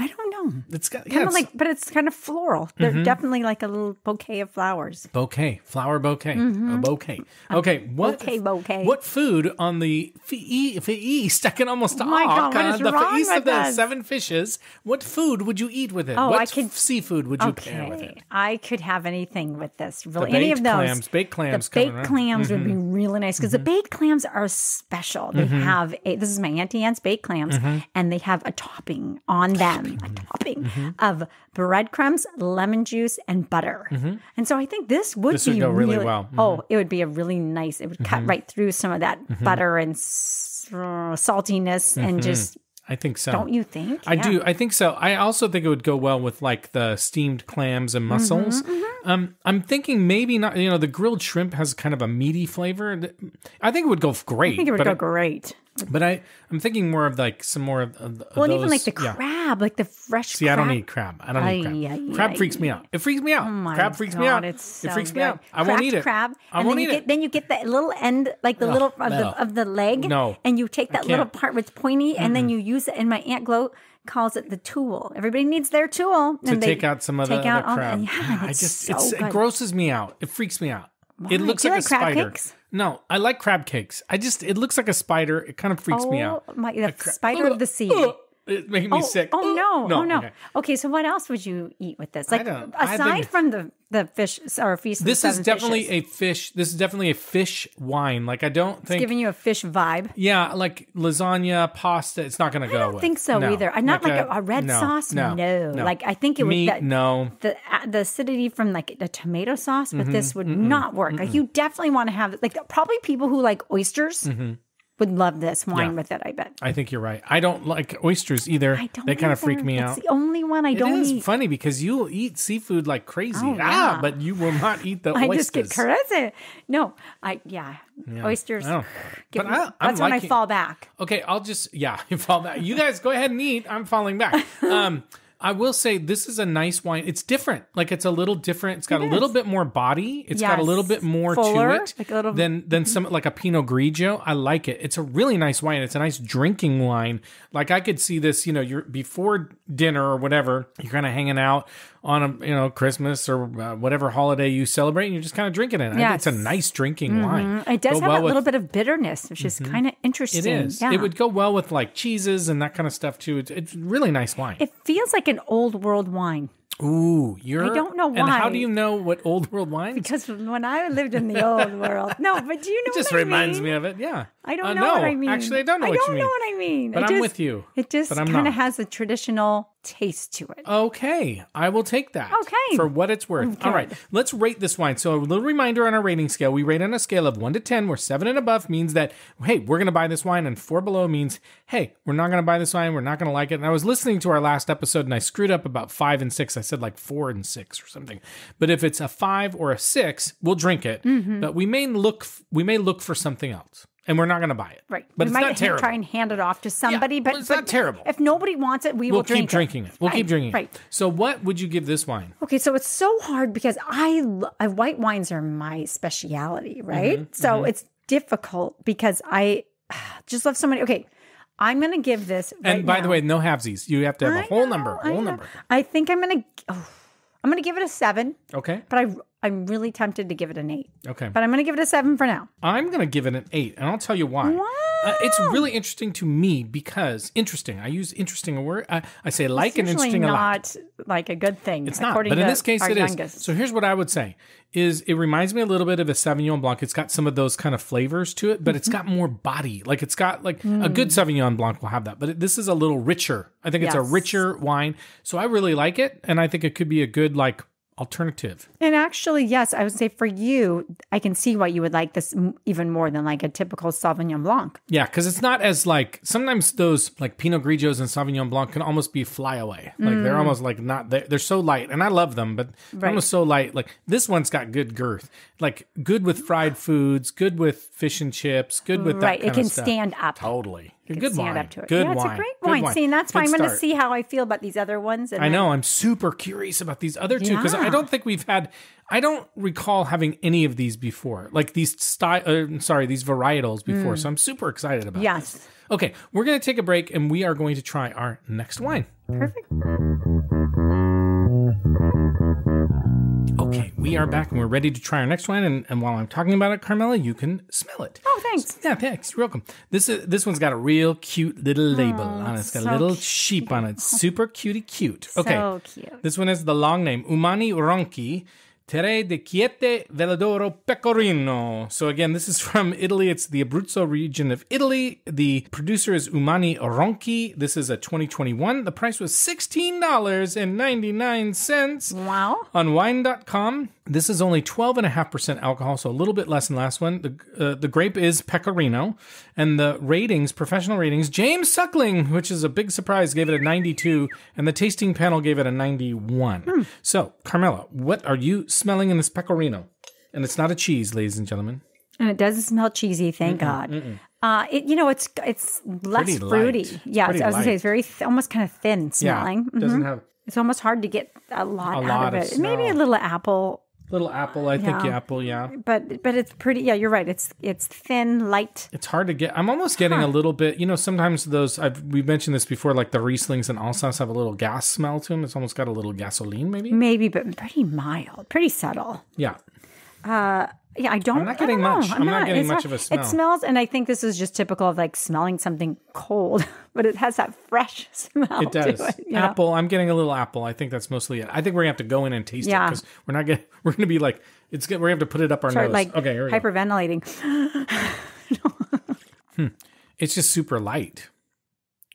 B: I don't know.
A: It's got
B: Kind
A: yeah,
B: of like, but it's kind of floral. They're definitely like a little bouquet of flowers.
A: bouquet, flower bouquet, a bouquet. Okay, what
B: Mm-hmm. Bouquet, bouquet.
A: What food on the fe- feast? I can almost
B: Oh my
A: talk.
B: God,
A: uh, the feast of the
B: us?
A: seven fishes. What food would you eat with it?
B: Oh,
A: what
B: I could-
A: seafood would you pair with
B: Okay,
A: it?
B: I could have anything with this. Really, any of
A: baked
B: those
A: clams, baked clams
B: The baked
A: around. Mm-hmm.
B: clams would be really nice because the baked clams are special. They have a. This is my auntie Anne's baked clams,
A: Mm-hmm.
B: and they have a topping on them, a topping of breadcrumbs, lemon juice, and butter. And so I think this would
A: Mm-hmm. This would
B: be
A: go really well. Mm-hmm.
B: Oh, it would be a really nice. It would cut right through some of that butter and s- uh, saltiness, and just
A: I think so.
B: Don't you think?
A: I
B: Yeah.
A: do. I think so. I also think it would go well with like the steamed clams and mussels.
B: Mm-hmm,
A: Um, I'm thinking maybe not. You know, the grilled shrimp has kind of a meaty flavor. I think it would go great.
B: I think it would go
A: I,
B: great.
A: But I, I'm thinking more of like some more of, of
B: Well, and even like the
A: yeah.
B: crab, like the fresh.
A: See, I don't eat crab. I don't eat crab.
B: Ay,
A: crab freaks me out. It freaks me out.
B: Oh
A: crab freaks me out.
B: It's so
A: it freaks me out. I won't eat it.
B: Crab,
A: I won't eat
B: get,
A: it.
B: Then you get that little end, like the little of
A: no.
B: the of the leg.
A: No.
B: and you take that little part where it's pointy, and then you use it. And my aunt Glo calls it the tool. Everybody needs their tool
A: to
B: and they
A: take out some of the
B: take
A: other
B: out all the-
A: crab. *laughs*
B: yeah,
A: I just
B: so good.
A: it grosses me out. It freaks me out. It looks like,
B: like
A: a
B: crab
A: spider.
B: cakes?
A: No, I like crab cakes. I just it looks like a spider. It kind of freaks me oh out.
B: Oh my, the spider of the sea.
A: It making me
B: Oh,
A: sick.
B: oh *gasps* no! oh no!
A: okay.
B: Okay. so what else would you eat with this? Like aside from the the fish or feast. of the
A: This is definitely
B: fishes,
A: a fish. This is definitely a fish wine. Like I don't think.
B: giving you a fish vibe.
A: yeah, like lasagna, pasta. It's not going to go.
B: I don't
A: with.
B: think so
A: No.
B: either. I'm not like, a, a red
A: no,
B: sauce.
A: No,
B: Like I think it would.
A: Meat,
B: that-
A: no.
B: the uh, the acidity from like the tomato sauce, but this would not work. Like you definitely want to have like probably people who like oysters
A: Mm-hmm.
B: Would love this wine
A: Yeah.
B: with it. I bet.
A: I think you're right. I don't like oysters either.
B: I don't.
A: they kind of freak me
B: It's
A: out.
B: the only one I
A: It
B: don't
A: is
B: eat.
A: funny because you eat seafood like crazy.
B: Oh,
A: Ah,
B: yeah.
A: but you will not eat the oysters. *laughs*
B: I
A: oysters.
B: just get crazy. No, I yeah, oysters. *sighs*
A: I
B: give
A: but
B: me-
A: I-
B: that's when I fall back.
A: Okay, I'll just yeah, *laughs* you fall back. You guys go ahead and eat. I'm falling back. Um, *laughs* I will say this is a nice wine. It's different. Like it's a little different. It's got a
B: It
A: little bit more body. It's got a little bit more
B: Fuller,
A: to it
B: like a little-
A: than than *laughs* some like a Pinot Grigio. I like it. It's a really nice wine. It's a nice drinking wine. Like I could see this. You know, you're before dinner or whatever. You're kind of hanging out on a you know Christmas or uh, whatever holiday you celebrate. and You're just kind of drinking it. I think It's a nice drinking wine.
B: It does
A: Go
B: have
A: well
B: a
A: with-
B: little bit of bitterness, which is kind of interesting.
A: it is.
B: Yeah.
A: It would go well with like cheeses and that kind of stuff too. It's, it's really nice wine.
B: It feels like an old world wine
A: Ooh, you're.
B: I don't know
A: And how do you know what old world wine?
B: because when I lived in the old world, no, but do you know?
A: it just reminds
B: mean?
A: me of it. Yeah.
B: I don't
A: Uh,
B: know
A: no,
B: what I mean.
A: Actually, I don't know what
B: I
A: what
B: don't
A: you mean.
B: know what I mean.
A: But
B: It
A: I'm
B: just-
A: with you.
B: It just kind of has a traditional taste to it.
A: Okay, I will take that.
B: Okay.
A: For what it's worth. All right, let's rate this wine. So, a little reminder on our rating scale we rate on a scale of 1 to 10, where 7 and above means that, hey, we're going to buy this wine, and 4 below means, hey, we're not going to buy this wine, we're not going to like it. And I was listening to our last episode and I screwed up about 5 and 6. I said like 4 and 6 or something. But if it's a 5 or a 6, we'll drink it.
B: Mm-hmm.
A: But we may look we may look for something else. And we're not going to buy it.
B: Right.
A: But
B: we
A: it's
B: might
A: not terrible.
B: try and hand it off to somebody,
A: Yeah,
B: but
A: well, it's
B: but
A: not terrible.
B: If nobody wants it, we
A: We'll
B: will drink
A: keep drinking it. We'll
B: Right,
A: keep drinking it.
B: Right.
A: So, what would you give this wine?
B: Okay, so it's so hard because I, I white wines are my speciality, right?
A: Mm-hmm,
B: so it's difficult because I *sighs* just love so many. Okay, I'm going to give this.
A: And
B: right
A: by the way, no halvesies. You have to have a
B: I
A: whole
B: know,
A: number. Whole
B: know.
A: number.
B: I think I'm going to. Oh, I'm going to give it a seven,
A: Okay.
B: but I I'm really tempted to give it an eight.
A: Okay.
B: But I'm going to give it a seven for now.
A: I'm going to give it an eight, and I'll tell you why. Uh, it's really interesting to me because interesting. I use interesting a word. I, I say like and
B: Usually
A: interesting a lot.
B: not like a good thing.
A: It's not, but in this case, it is.
B: youngest.
A: So here's what I would say: is it reminds me a little bit of a Sauvignon Blanc. It's got some of those kind of flavors to it, but it's got more body. Like it's got like a good Sauvignon Blanc will have that, but it, this is a little richer. I think it's a richer wine, so I really like it, and I think it could be a good like alternative.
B: And actually, yes, I would say for you, I can see why you would like this m- even more than like a typical Sauvignon Blanc.
A: Yeah, because it's not as like sometimes those like Pinot Grigios and Sauvignon Blanc can almost be flyaway. Like they're almost like not they're, they're so light, and I love them, but they're
B: Mm. Right.
A: almost so light. Like this one's got good girth, like good with fried foods, good with fish and chips, good with
B: right.
A: that
B: It
A: kind
B: can
A: of stuff.
B: stand up.
A: Totally, good
B: stand
A: wine.
B: up to it.
A: Good
B: yeah,
A: wine.
B: it's a great
A: Good
B: wine. See, and that's why I'm going to see how I feel about these other ones. And
A: I know. I'm super curious about these other two because I don't think we've had. I don't recall having any of these before, like these style. Uh, sorry, these varietals before. So I'm super excited about.
B: Mm. Yes.
A: this. Okay, we're gonna take a break and we are going to try our next wine.
B: Perfect.
A: We are back and we're ready to try our next wine. And, and while I'm talking about it, Carmela, you can smell it.
B: Oh, thanks.
A: Yeah, thanks. You're welcome. This is this one's got a real cute little label on it. It's got oh,
B: so
A: a little sheep on it. Super cutie cute. *laughs* Okay.
B: So cute.
A: This one is the long name Umani Ronchi Terre de Chieti Vellodoro Pecorino. So again, this is from Italy. It's the Abruzzo region of Italy. The producer is Umani Ronchi. This is a 2021. The price was $16.99
B: Wow.
A: on wine.com. This is only 12.5% alcohol, so a little bit less than last one. The, uh, the grape is Pecorino. And the ratings, professional ratings, James Suckling, which is a big surprise, gave it a 92, and the tasting panel gave it a 91. So, Carmela, what are you smelling in this Pecorino? And it's not a cheese, ladies and gentlemen.
B: And it doesn't smell cheesy, thank God. Uh, it you know it's it's less
A: Pretty
B: fruity.
A: light.
B: Yeah, I was gonna say it's very th- almost kind of thin smelling.
A: Yeah, doesn't
B: Mhm.
A: have
B: It's almost hard to get a lot
A: A
B: out
A: lot
B: of
A: of
B: it. Maybe a little apple,
A: little apple. I think apple, yeah.
B: but but it's pretty. Yeah, you're right. It's it's thin, light.
A: It's hard to get. I'm almost getting a little bit. You know, sometimes those I've we mentioned this before. Like the Rieslings and Alsace have a little gas smell to them. It's almost got a little gasoline, maybe.
B: Maybe, but pretty mild, pretty subtle.
A: Yeah, uh,
B: Yeah, I don't.
A: I'm not getting much. I'm not getting
B: It's
A: much
B: hard.
A: of a smell.
B: It smells, and I think this is just typical of like smelling something cold, *laughs* but it has that fresh *laughs* smell.
A: it does.
B: It, you know?
A: apple. I'm getting a little apple. I think that's mostly it. I think we're gonna have to go in and taste it because we're not gonna. *laughs* We're gonna be like it's. Gonna, we're gonna have to put it up our
B: Start
A: nose.
B: like
A: okay, we
B: hyperventilating. Hmm.
A: It's just super light.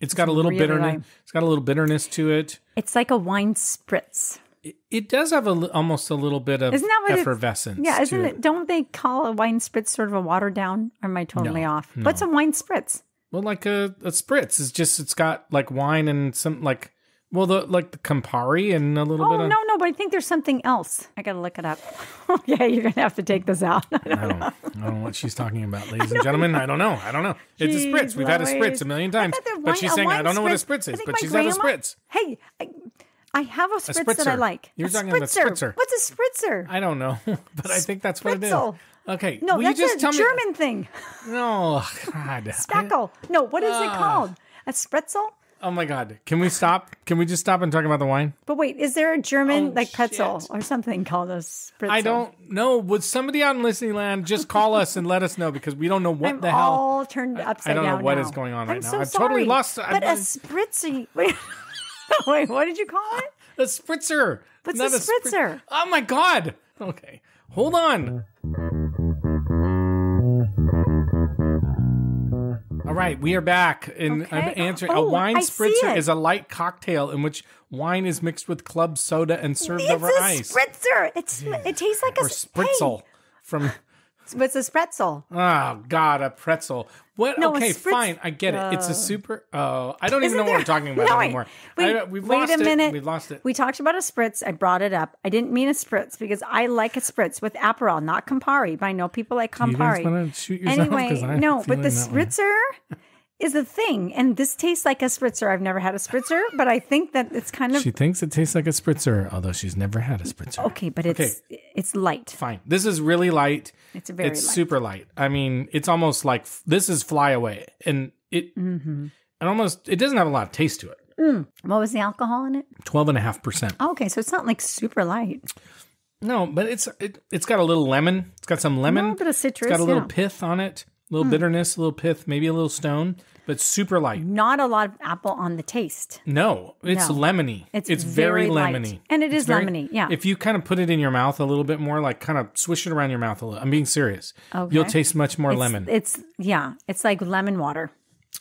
A: It's got a little
B: really
A: bitterness.
B: light.
A: It's got a little bitterness to it.
B: It's like a wine spritz.
A: It, it does have a almost a little bit of
B: Isn't that what
A: effervescence.
B: Yeah, isn't
A: to
B: it? Don't they call a wine spritz sort of a watered down? Or am I totally
A: No,
B: off? What's a wine spritz?
A: Well, like a, a spritz. is just it's got like wine and some like well the like the Campari and a little
B: Oh
A: bit
B: Oh
A: no,
B: no, but I think there's something else. I gotta look it up. *laughs* Oh, yeah, you're gonna have to take this out. *laughs*
A: I don't know. I don't know what she's talking about, *laughs* ladies and gentlemen. I don't know. I don't know. It's a spritz. We've had a spritz a million times.
B: I that
A: But she's saying I don't know what a
B: spritz-
A: is, but she's had a spritz.
B: Hey, I, I have a spritz that I like.
A: You're
B: a
A: talking about
B: spritzer.
A: spritzer.
B: What's a spritzer?
A: I don't know, *laughs* but I think that's what it
B: Spritzel.
A: is. Okay.
B: no,
A: will
B: that's
A: you just
B: a German
A: me?
B: thing.
A: No, *laughs* God.
B: Spackle. No, what is it
A: Ah.
B: called? A spritzel?
A: oh my God. Can we stop? Can we just stop and talk about the wine?
B: But wait, is there a German
A: Oh,
B: like pretzel
A: shit.
B: or something called a spritzel?
A: I don't know. Would somebody out in listening land just call us and let us know because we don't know what
B: I'm
A: the hell.
B: all turned upside down.
A: I don't know what
B: now.
A: is going on right
B: I'm
A: now.
B: So
A: I've totally
B: sorry.
A: lost-
B: But
A: I've-
B: a spritzer. *laughs* *laughs* Wait, what did you call it?
A: A spritzer.
B: What's
A: not
B: a
A: sprit-
B: spritzer?
A: oh my god. Okay. Hold on. All right, we are back, and I'm
B: Okay.
A: answering. a
B: Oh,
A: wine
B: I
A: spritzer is a light cocktail in which wine is mixed with club soda and served
B: It's
A: over
B: a
A: ice.
B: spritzer. It's it tastes like a
A: or spritzel from. *laughs*
B: Hey, what's a spritzel?
A: Oh God, a pretzel. What?
B: No,
A: okay,
B: spritz-
A: fine. I get it. It's a super. Oh, I don't even know what
B: there-
A: we're talking about
B: No,
A: anymore.
B: Wait,
A: I, we've
B: wait
A: lost
B: a minute.
A: it. We've lost it.
B: We talked about a spritz. I brought it up. I didn't mean a spritz because I like a spritz with Aperol, not Campari. But I know people like Campari.
A: you guys
B: Campari.
A: wanna shoot yourself? *laughs*
B: anyway,
A: I'm
B: no, but the spritzer is a thing, and this tastes like a spritzer. I've never had a spritzer, but I think that it's kind of
A: She thinks it tastes like a spritzer, although she's never had a spritzer.
B: okay, but it's it's light.
A: Fine. This is really light.
B: It's a very
A: it's
B: light.
A: super light. I mean, it's almost like this is fly away, and it
B: Mm-hmm.
A: and almost it doesn't have a lot of taste to it.
B: What was the alcohol in it?
A: Twelve and a half percent.
B: Okay, so it's not like super light.
A: No, but it's it, it's got a little lemon. It's got some lemon.
B: A little bit of citrus.
A: It's got a little
B: yeah.
A: Pith on it, a little bitterness, a little pith, maybe a little stone, but super light.
B: Not a lot of apple on the taste.
A: No, it's
B: No.
A: lemony.
B: It's
A: very,
B: very light.
A: lemony,
B: And
A: It's
B: is lemony, yeah.
A: If you kind of put it in your mouth a little bit more, like kind of swish it around your mouth a little. I'm being serious.
B: Okay.
A: You'll taste much more
B: It's-
A: lemon.
B: It's yeah, it's like lemon water.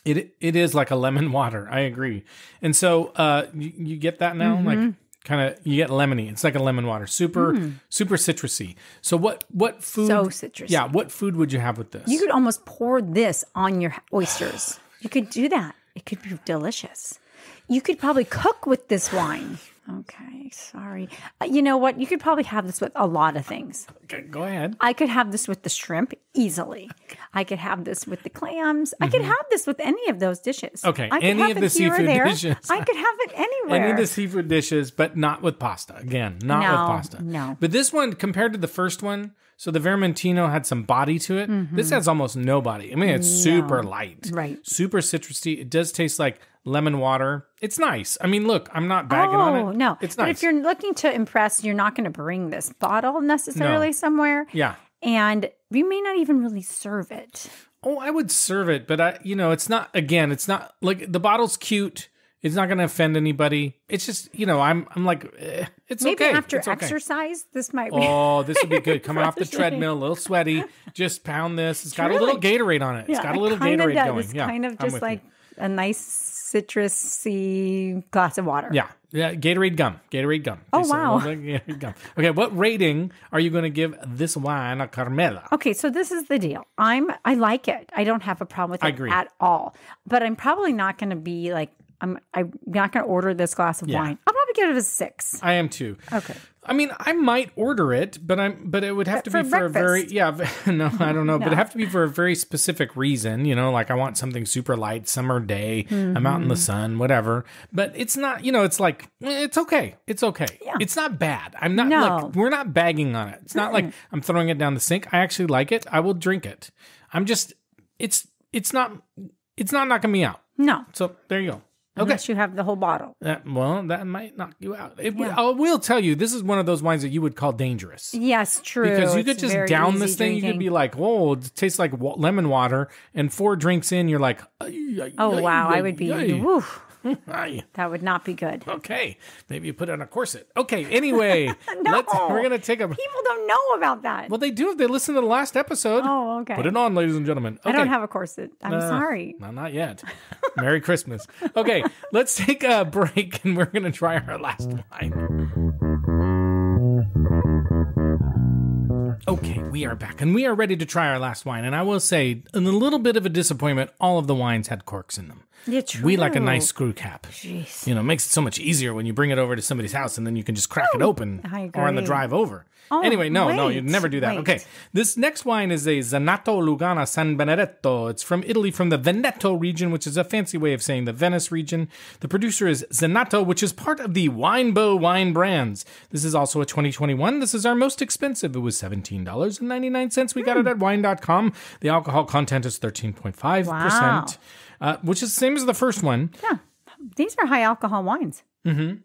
A: It it is like a lemon *laughs* water. I agree. And so uh, you, you get that now,
B: Mm-hmm.
A: like kind of you get lemony. It's like a lemon water, super super citrusy. So what what food?
B: Mm. So citrusy.
A: Yeah, what food would you have with this?
B: You could almost pour this on your oysters. You could do that. It could be delicious. You could probably cook with this wine. Okay, sorry. Uh, you know what? You could probably have this with a lot of things.
A: Okay, go ahead.
B: I could have this with the shrimp easily. I could have this with the clams. I could have this with any of those dishes.
A: Mm-hmm. Okay,
B: I could
A: any
B: have
A: of
B: it
A: the seafood
B: there.
A: dishes.
B: I could have it anywhere.
A: Any of the seafood dishes, but not with pasta. Again, not with pasta.
B: no.
A: But this one, compared to the first one, so the Vermentino had some body to it. This has almost no body. I mean, it's super light.
B: Mm-hmm. Right.
A: Super citrusy. It does taste like lemon water. It's nice. I mean, look, I'm not bagging
B: oh,
A: on it.
B: no.
A: It's
B: not
A: But
B: if you're looking to impress, you're not going to bring this bottle necessarily somewhere.
A: yeah.
B: And you may not even really serve it.
A: Oh, I would serve it, but I, you know, it's not. Again, it's not like the bottle's cute. It's not going to offend anybody. It's just you know I'm I'm like eh, it's
B: Maybe
A: okay.
B: after
A: It's okay.
B: exercise, this might be.
A: Oh, this would be good. *laughs* Coming off the treadmill, a little sweaty. Just pound this. It's got a little Gatorade on it. It's got a little Gatorade
B: does.
A: going.
B: It's
A: yeah,
B: kind of just
A: with you.
B: like a nice citrusy glass of water.
A: Yeah, yeah, Gatorade gum. Gatorade gum.
B: Oh, wow.
A: Gatorade gum. Okay, what rating are you going to give this wine, a Carmela?
B: Okay, so this is the deal. I'm I like it. I don't have a problem with it
A: I agree.
B: at all. But I'm probably not going to be like I'm I'm not going to order this glass of
A: Yeah.
B: wine. I'll probably give it a 6.
A: I am too.
B: Okay.
A: I mean, I might order it, but I'm, but it would have to be for a very, yeah, *laughs* no, I don't know, but it'd have to be for a very specific reason. You know, like I want something super light, summer day, I'm out in
B: Mm-hmm.
A: the sun, whatever. But it's not, you know, it's like eh, it's okay, it's okay.
B: Yeah.
A: It's not bad. I'm not
B: No.
A: like we're not bagging on it. It's not like I'm throwing it down the sink. I actually like it. I will drink it. I'm just, it's, it's not, it's not knocking me out.
B: No.
A: So there you go. Okay.
B: Unless you have the whole bottle.
A: That, well, that might knock you out. It, I will tell you, this is one of those wines that you would call dangerous.
B: Yes, true.
A: Because you
B: It's
A: could just down this thing, you could be like, "Oh, it tastes like lemon water," and four drinks in, you're like, "Ay, ay,
B: Oh wow, I would be
A: ay,
B: woo,
A: ay."
B: That would not be good.
A: Okay, maybe you put on a corset. Okay, anyway, *laughs* let's, we're gonna take a.
B: People don't know about that.
A: Well, they do if they listen to the last episode.
B: oh, okay.
A: Put it on, ladies and gentlemen. Okay.
B: I don't have a corset. I'm
A: Uh,
B: sorry.
A: No, not yet. Merry Christmas. Okay, *laughs* let's take a break and we're going to try our last wine. Okay, mm-hmm. we are back and we are ready to try our last wine. And I will say, in a little bit of a disappointment, all of the wines had corks in them.
B: Yeah,
A: We like a nice screw cap.
B: Jeez.
A: You know, it makes it so much easier when you bring it over to somebody's house and then you can just crack it oh, open
B: I
A: or on the drive over.
B: Oh,
A: anyway, no, no, you'd never do that.
B: wait.
A: Okay. This next wine is a Zenato Lugana San Benedetto. It's from Italy, from the Veneto region, which is a fancy way of saying the Venice region. The producer is Zenato, which is part of the Winebow wine brands. This is also a 2021. This is our most expensive. It was $17.99. We got it at wine.com. The alcohol content is 13.5%,
B: Wow.
A: uh, which is the same as the first one.
B: Yeah. These are high alcohol wines.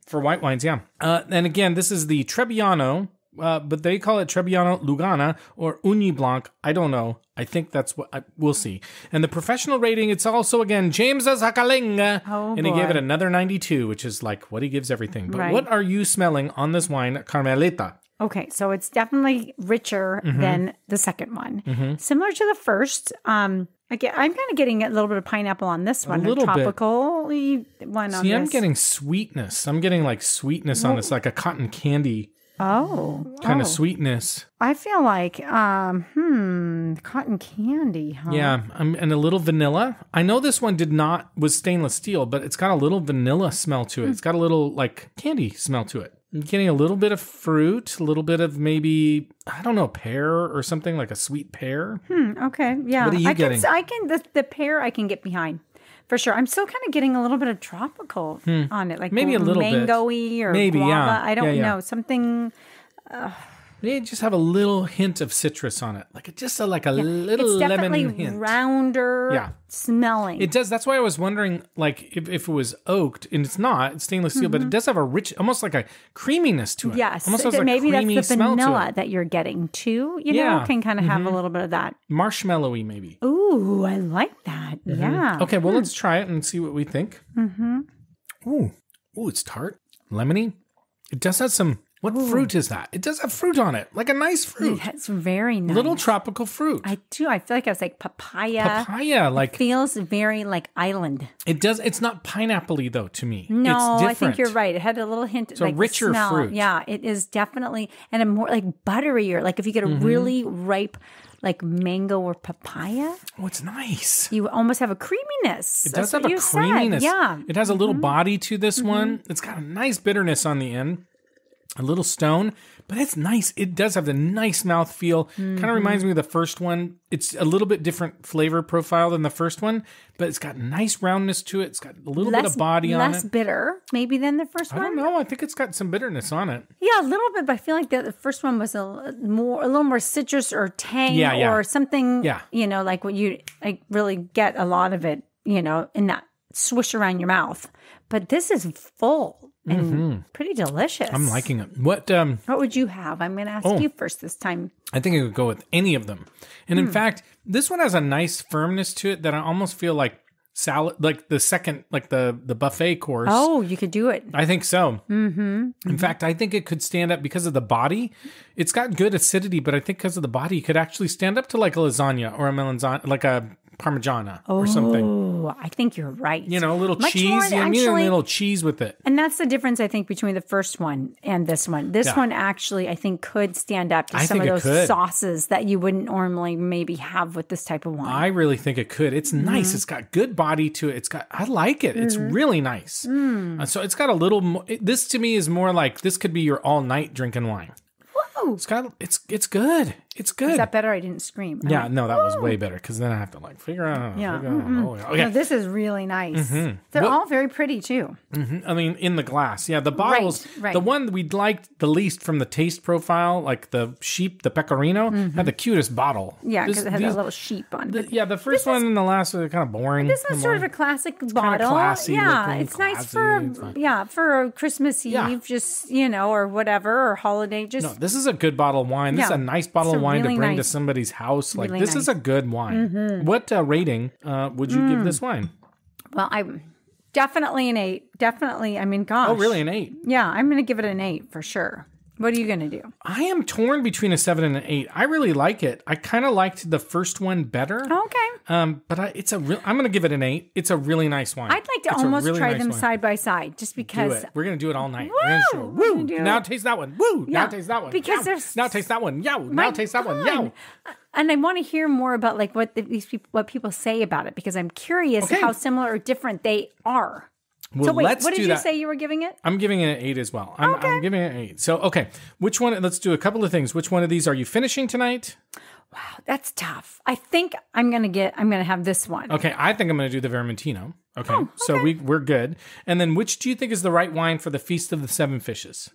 A: For white wines, yeah. Uh, and again, this is the Trebbiano, uh, but they call it Trebbiano Lugana or Ugni Blanc. I don't know. I think that's what I, we'll see. And the professional rating, it's also again James Zakalenga,
B: Oh,
A: and he gave it another 92, which is like what he gives everything. But
B: Right.
A: what are you smelling on this wine, Carmelita?
B: Okay, so it's definitely richer
A: Mm-hmm.
B: than the second one. Similar to the first. Um, again, I'm kind of getting a little bit of pineapple on this one.
A: little bit.
B: tropical one on
A: See, I'm
B: this.
A: getting sweetness. I'm getting like sweetness on this, like a cotton candy
B: oh,
A: kind
B: oh.
A: of sweetness.
B: I feel like um, hmm, cotton candy. Huh?
A: Yeah, um, and a little vanilla. I know this one did not was stainless steel, but it's got a little vanilla smell to it. It's got a little like candy smell to it. I'm getting a little bit of fruit, a little bit of maybe I don't know pear or something like a sweet pear.
B: Hmm, okay. Yeah.
A: What are you
B: I
A: getting?
B: Can, I can the, the pear I can get behind. For sure. I'm still kind of getting a little bit of tropical on it, like
A: Hmm. Maybe a little bit.
B: mango-y or
A: Maybe,
B: guava.
A: yeah.
B: I don't
A: Yeah, yeah.
B: know. Something
A: They just have a little hint of citrus on it, like it just a, like a little
B: it's definitely
A: lemon hint.
B: rounder
A: Yeah.
B: smelling.
A: It does. That's why I was wondering, like, if, if it was oaked, and it's not. It's stainless steel, but it does have a rich, almost like a creaminess to it.
B: Mm-hmm. Yes,
A: almost has
B: that
A: a
B: maybe
A: creamy
B: that's the vanilla that you're getting too. You
A: Yeah. Mm-hmm.
B: know, can kind of have a little bit of that.
A: marshmallowy, maybe.
B: Ooh, I like that. Yeah.
A: Okay, well, let's try it and see what we think. Mm-hmm. Ooh, ooh, it's tart, lemony. It does have some. What fruit is that? It does have fruit on it, like a nice fruit,
B: It's very nice.
A: little tropical fruit.
B: I do. I feel like I was like papaya.
A: Papaya, like
B: Feels very like island.
A: it does. It's not pineapple-y though to me.
B: No,
A: it's
B: I think you're right. It had a little hint.
A: a
B: like the
A: richer
B: smell.
A: fruit.
B: Yeah, it is definitely and a more like butterier. Like if you get a
A: Mm-hmm.
B: really ripe like mango or papaya,
A: Oh, it's nice.
B: you almost have a creaminess.
A: It does
B: That's
A: have a
B: you said.
A: creaminess.
B: Yeah.
A: It has a little body to this one. It's got a nice bitterness on the end, a little stone, but it's nice. It does have the nice mouth feel. Kind of reminds me of the first one. It's a little bit different flavor profile than the first one, but it's got nice roundness to it. It's got a little bit of body on it.
B: less bitter, maybe than the first
A: I
B: one.
A: don't know. I think it's got some bitterness on it.
B: Yeah, a little bit, but I feel like the, the first one was a more, a little more citrus or tang
A: Yeah, yeah.
B: or something.
A: Yeah.
B: you know, like when you like really get a lot of it, you know, in that swish around your mouth. But this is full and pretty delicious.
A: Mm-hmm. I'm liking it. What um
B: What would you have? I'm going to ask
A: Oh.
B: you first this time.
A: I think I could go with any of them. And in
B: Hmm.
A: fact, this one has a nice firmness to it that I almost feel like salad, like the second, like the the buffet course.
B: Oh, you could do it.
A: I think so. Mm-hmm. In fact, I think it could stand up because of the body. It's got good acidity, but I think because of the body, it could actually stand up to like a lasagna or a melanzana, like a parmigiana or something.
B: Oh, I think you're right.
A: You know, a little
B: Much
A: cheese.
B: more
A: you need a
B: actually-
A: little cheese with it.
B: And that's the difference, I think, between the first one and this one. This
A: Yeah.
B: one actually, I think, could stand up to
A: I
B: some of those
A: could.
B: sauces that you wouldn't normally maybe have with this type of wine.
A: I really think it could. It's
B: Mm-hmm.
A: nice. It's got good body to it. It's got. I like it. It's really nice.
B: Mm.
A: Uh, so it's got a little. This to me is more like this could be your all night drinking wine.
B: Whoa.
A: It's got. It's it's good. It's good.
B: Is that better? I didn't scream.
A: yeah. No, that was way better because then I have to like figure out.
B: Yeah,
A: Figure out mm-hmm. oh, yeah. okay.
B: No, this is really nice. Mm-hmm. They're
A: Well-
B: all very pretty too. Mm-hmm.
A: I mean, in the glass. Yeah, the bottles.
B: right. right.
A: The one we liked the least from the taste profile, like the sheep, the pecorino, had the cutest bottle.
B: Mm-hmm. Yeah, because it has
A: these-
B: that little sheep on it.
A: yeah, the first one and the last are kind of boring.
B: This one's sort of a classic bottle.
A: classy
B: yeah,
A: looking,
B: it's nice for
A: it's
B: yeah for a Christmas Eve,
A: Yeah.
B: just you know, or whatever, or holiday. Just
A: No, this is a good bottle of wine. This is
B: Yeah.
A: a nice bottle
B: It's
A: of
B: a
A: wine
B: really
A: to bring
B: nice-
A: to somebody's house. Like
B: really
A: this is a
B: nice. Mm-hmm.
A: good wine. What uh, rating uh, would you give this wine?
B: well, I'm definitely an eight. Definitely, I mean, gosh.
A: Oh, really? An eight.
B: Yeah, I'm going to give it an eight for sure. What are you going to do?
A: I am torn between a seven and an eight. I really like it. I kind of liked the first one better.
B: Okay.
A: Um, but I, it's a real. I'm gonna give it an eight. It's a really nice wine.
B: I'd like to
A: It's
B: almost
A: really
B: try
A: nice
B: them
A: wine.
B: side by side, just because.
A: We're gonna do it all night. We're show-
B: Woo!
A: Woo! Now taste that one. Woo! Now taste that one.
B: because
A: Yow!
B: there's-
A: now taste that one. Yow!
B: My
A: Now taste that one.
B: God.
A: Yow!
B: And I want to hear more about like what the, these people, what people say about it, because I'm curious
A: Okay.
B: how similar or different they are.
A: Well,
B: so wait,
A: let's
B: what did you
A: that.
B: say you were giving it?
A: I'm giving it an eight as well. I'm, I'm
B: Okay.
A: giving it an eight. So okay, which one? Let's do a couple of things. Which one of these are you finishing tonight?
B: Wow, that's tough. I think I'm gonna get. I'm gonna have this one.
A: Okay, I think I'm going to do the Vermentino. Okay,
B: Oh,
A: so we we're good. And then which do you think is the right wine for the Feast of the Seven Fishes?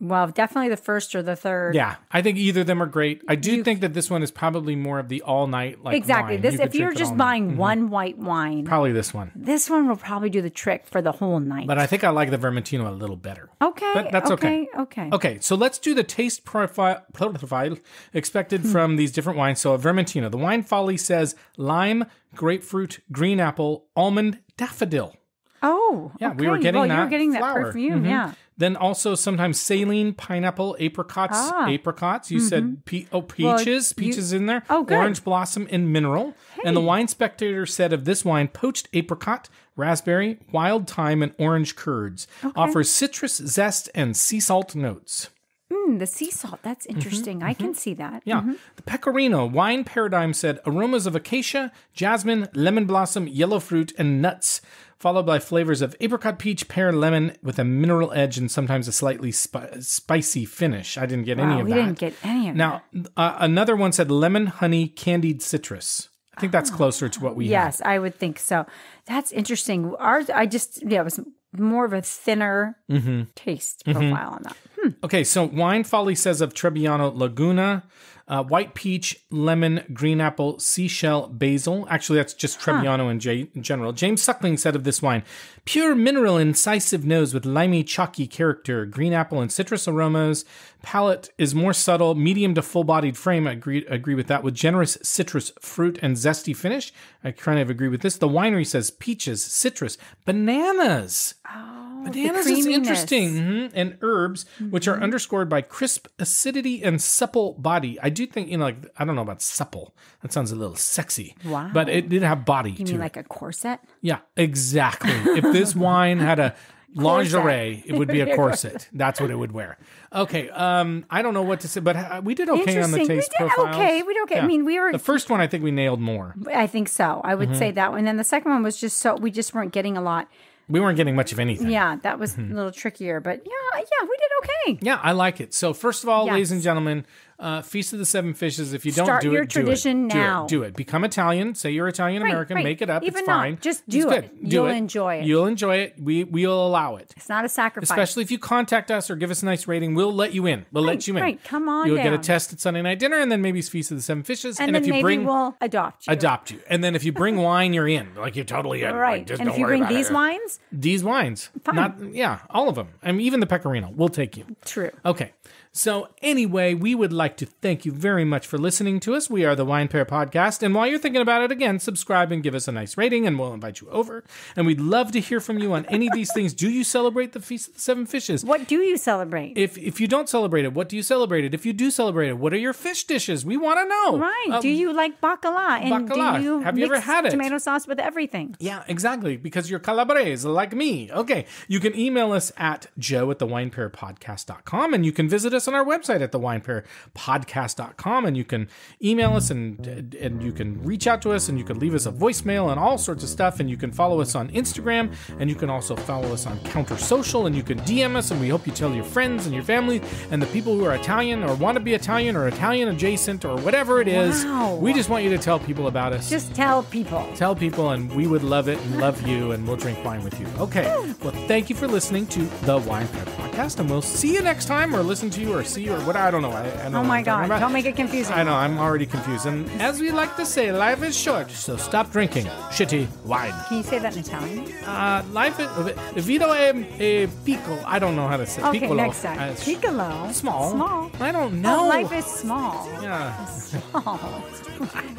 B: Well, definitely the first or the third.
A: Yeah, I think either of them are great. I do think that this one is probably more of the all night like
B: exactly.
A: wine.
B: This,
A: You
B: if you're
A: drink it all
B: just
A: night.
B: buying one white wine,
A: probably this one.
B: this one will probably do the trick for the whole night.
A: But I think I like the Vermentino a little better.
B: okay,
A: but that's okay.
B: okay. Okay.
A: Okay, so let's do the taste profile, profile expected
B: Hmm.
A: from these different wines. So a Vermentino, the wine folly says lime, grapefruit, green apple, almond, daffodil.
B: Oh,
A: Yeah, we were getting
B: well,
A: that
B: you were getting that
A: flower.
B: perfume.
A: Mhm.
B: Yeah.
A: Then also sometimes saline, pineapple, apricots,
B: Ah. Mm-hmm.
A: apricots. You said pe- oh peaches,
B: you-
A: peaches in there.
B: Oh, good.
A: Orange blossom and mineral. And the wine spectator said of this wine, poached apricot, raspberry, wild thyme, and orange curds. Offers citrus zest and sea salt notes.
B: Mm, the sea salt. That's interesting. I can see that.
A: Mm-hmm. Yeah. The Pecorino Wine Paradigm said aromas of acacia, jasmine, lemon blossom, yellow fruit, and nuts, followed by flavors of apricot, peach, pear, lemon with a mineral edge and sometimes a slightly spi- spicy finish. I didn't get any of
B: we
A: that.
B: We didn't get any of
A: now, uh, another one said lemon, honey, candied citrus. I think that's closer to what we.
B: Yes, I would think so. That's interesting. Ours, I just yeah, it was more of a thinner
A: Mm-hmm.
B: taste profile on that. Hmm.
A: Okay, so Wine Folly says of Trebbiano Laguna, uh, white peach, lemon, green apple, seashell, basil. Actually, that's just Trebbiano in, J- in general. James Suckling said of this wine, pure mineral incisive nose with limey, chalky character, green apple and citrus aromas. Palate is more subtle, medium to full-bodied frame. I agree, agree with that. With generous citrus fruit and zesty finish. I kind of agree with this. The winery says peaches, citrus, bananas. Oh, Bananas is interesting. Mhm. And herbs, which are underscored by crisp acidity and supple body. I do think, you know, like, I don't know about supple. That sounds a little sexy.
B: Wow.
A: But it did have body
B: You
A: to
B: mean
A: it.
B: like a corset?
A: yeah, exactly. if this *laughs* wine had a lingerie, it would be a *laughs* corset. That's what it would wear. Okay. Um, I don't know what to say, but uh, we did okay on the
B: Interesting. We
A: taste
B: did
A: profiles.
B: okay. We did okay. I mean, we were-
A: The first one, I think we nailed more.
B: I think so. I would
A: Mm-hmm.
B: say that one. And then the second one was just so we just weren't getting a lot.
A: We weren't getting much of anything.
B: Yeah, that was
A: Mm-hmm.
B: a little trickier. But yeah, yeah, we did okay.
A: Yeah, I like it. So first of all,
B: Yes.
A: ladies and gentlemen, uh, Feast of the Seven Fishes. If you don't
B: Start
A: do
B: your
A: it, do it.
B: tradition
A: Do it.
B: now.
A: Do it. Become Italian. Say you're Italian American.
B: right.
A: Make it up.
B: Even
A: it's
B: not.
A: fine.
B: Just do
A: good.
B: it.
A: Do
B: You'll
A: it.
B: enjoy it.
A: You'll enjoy it. We we'll allow it.
B: It's not a sacrifice.
A: Especially if you contact us or give us a nice rating, we'll let you in. We'll
B: Right,
A: let you in.
B: right. Come on
A: You'll get a test at Sunday night dinner, and then maybe it's Feast of the Seven Fishes.
B: and,
A: And,
B: then
A: if you
B: maybe
A: bring
B: we'll adopt you.
A: adopt you, and then if you bring *laughs* wine, you're in. Like you're totally in.
B: right.
A: Like, just
B: and if you bring these
A: it.
B: wines,
A: these wines, not yeah, all of them. I mean, even the pecorino, we'll take you.
B: true.
A: Okay. So, anyway, we would like to thank you very much for listening to us. We are the Wine Pair Podcast. And while you're thinking about it, again, subscribe and give us a nice rating, and we'll invite you over. And we'd love to hear from you on any of these things. Do you celebrate the Feast of the Seven Fishes?
B: What do you celebrate?
A: If, if you don't celebrate it, what do you celebrate it? If you do celebrate it, what are your fish dishes? We want to know.
B: right.
A: Um,
B: do you like bacala? And
A: bacala.
B: do you
A: Have you ever had it?
B: Tomato sauce with everything.
A: Yeah, exactly. Because you're Calabrese like me. Okay. You can email us at joe at the winepairpodcast.com and you can visit us on our website at the winepairpodcast.com and you can email us and and you can reach out to us and you can leave us a voicemail and all sorts of stuff and you can follow us on Instagram and you can also follow us on Counter Social and you can DM us and we hope you tell your friends and your family and the people who are Italian or want to be Italian or Italian adjacent or whatever it is.
B: Wow.
A: We just want you to tell people about us
B: Just tell people.
A: tell people and we would love it and love you and we'll drink wine with you okay well thank you for listening to the wine pair podcast and we'll see you next time or listen to you or see you or what i don't know i, I don't
B: Oh my God. Don't make it confusing.
A: i know i'm already confused and as we like to say life is short so stop drinking shitty wine
B: Can you say that in Italian?
A: uh life is vito è, è piccolo i don't know how to say
B: Okay,
A: piccolo.
B: next time.
A: Uh,
B: Piccolo.
A: small
B: Small.
A: i don't
B: Oh,
A: know
B: life is small.
A: yeah
B: Small.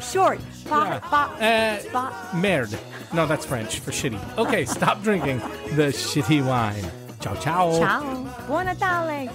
B: Short. Ba, ba,
A: Uh,
B: ba.
A: Merde. No, that's French for shitty. Okay, stop drinking the shitty wine. Ciao ciao.
B: Ciao. Buon Natale.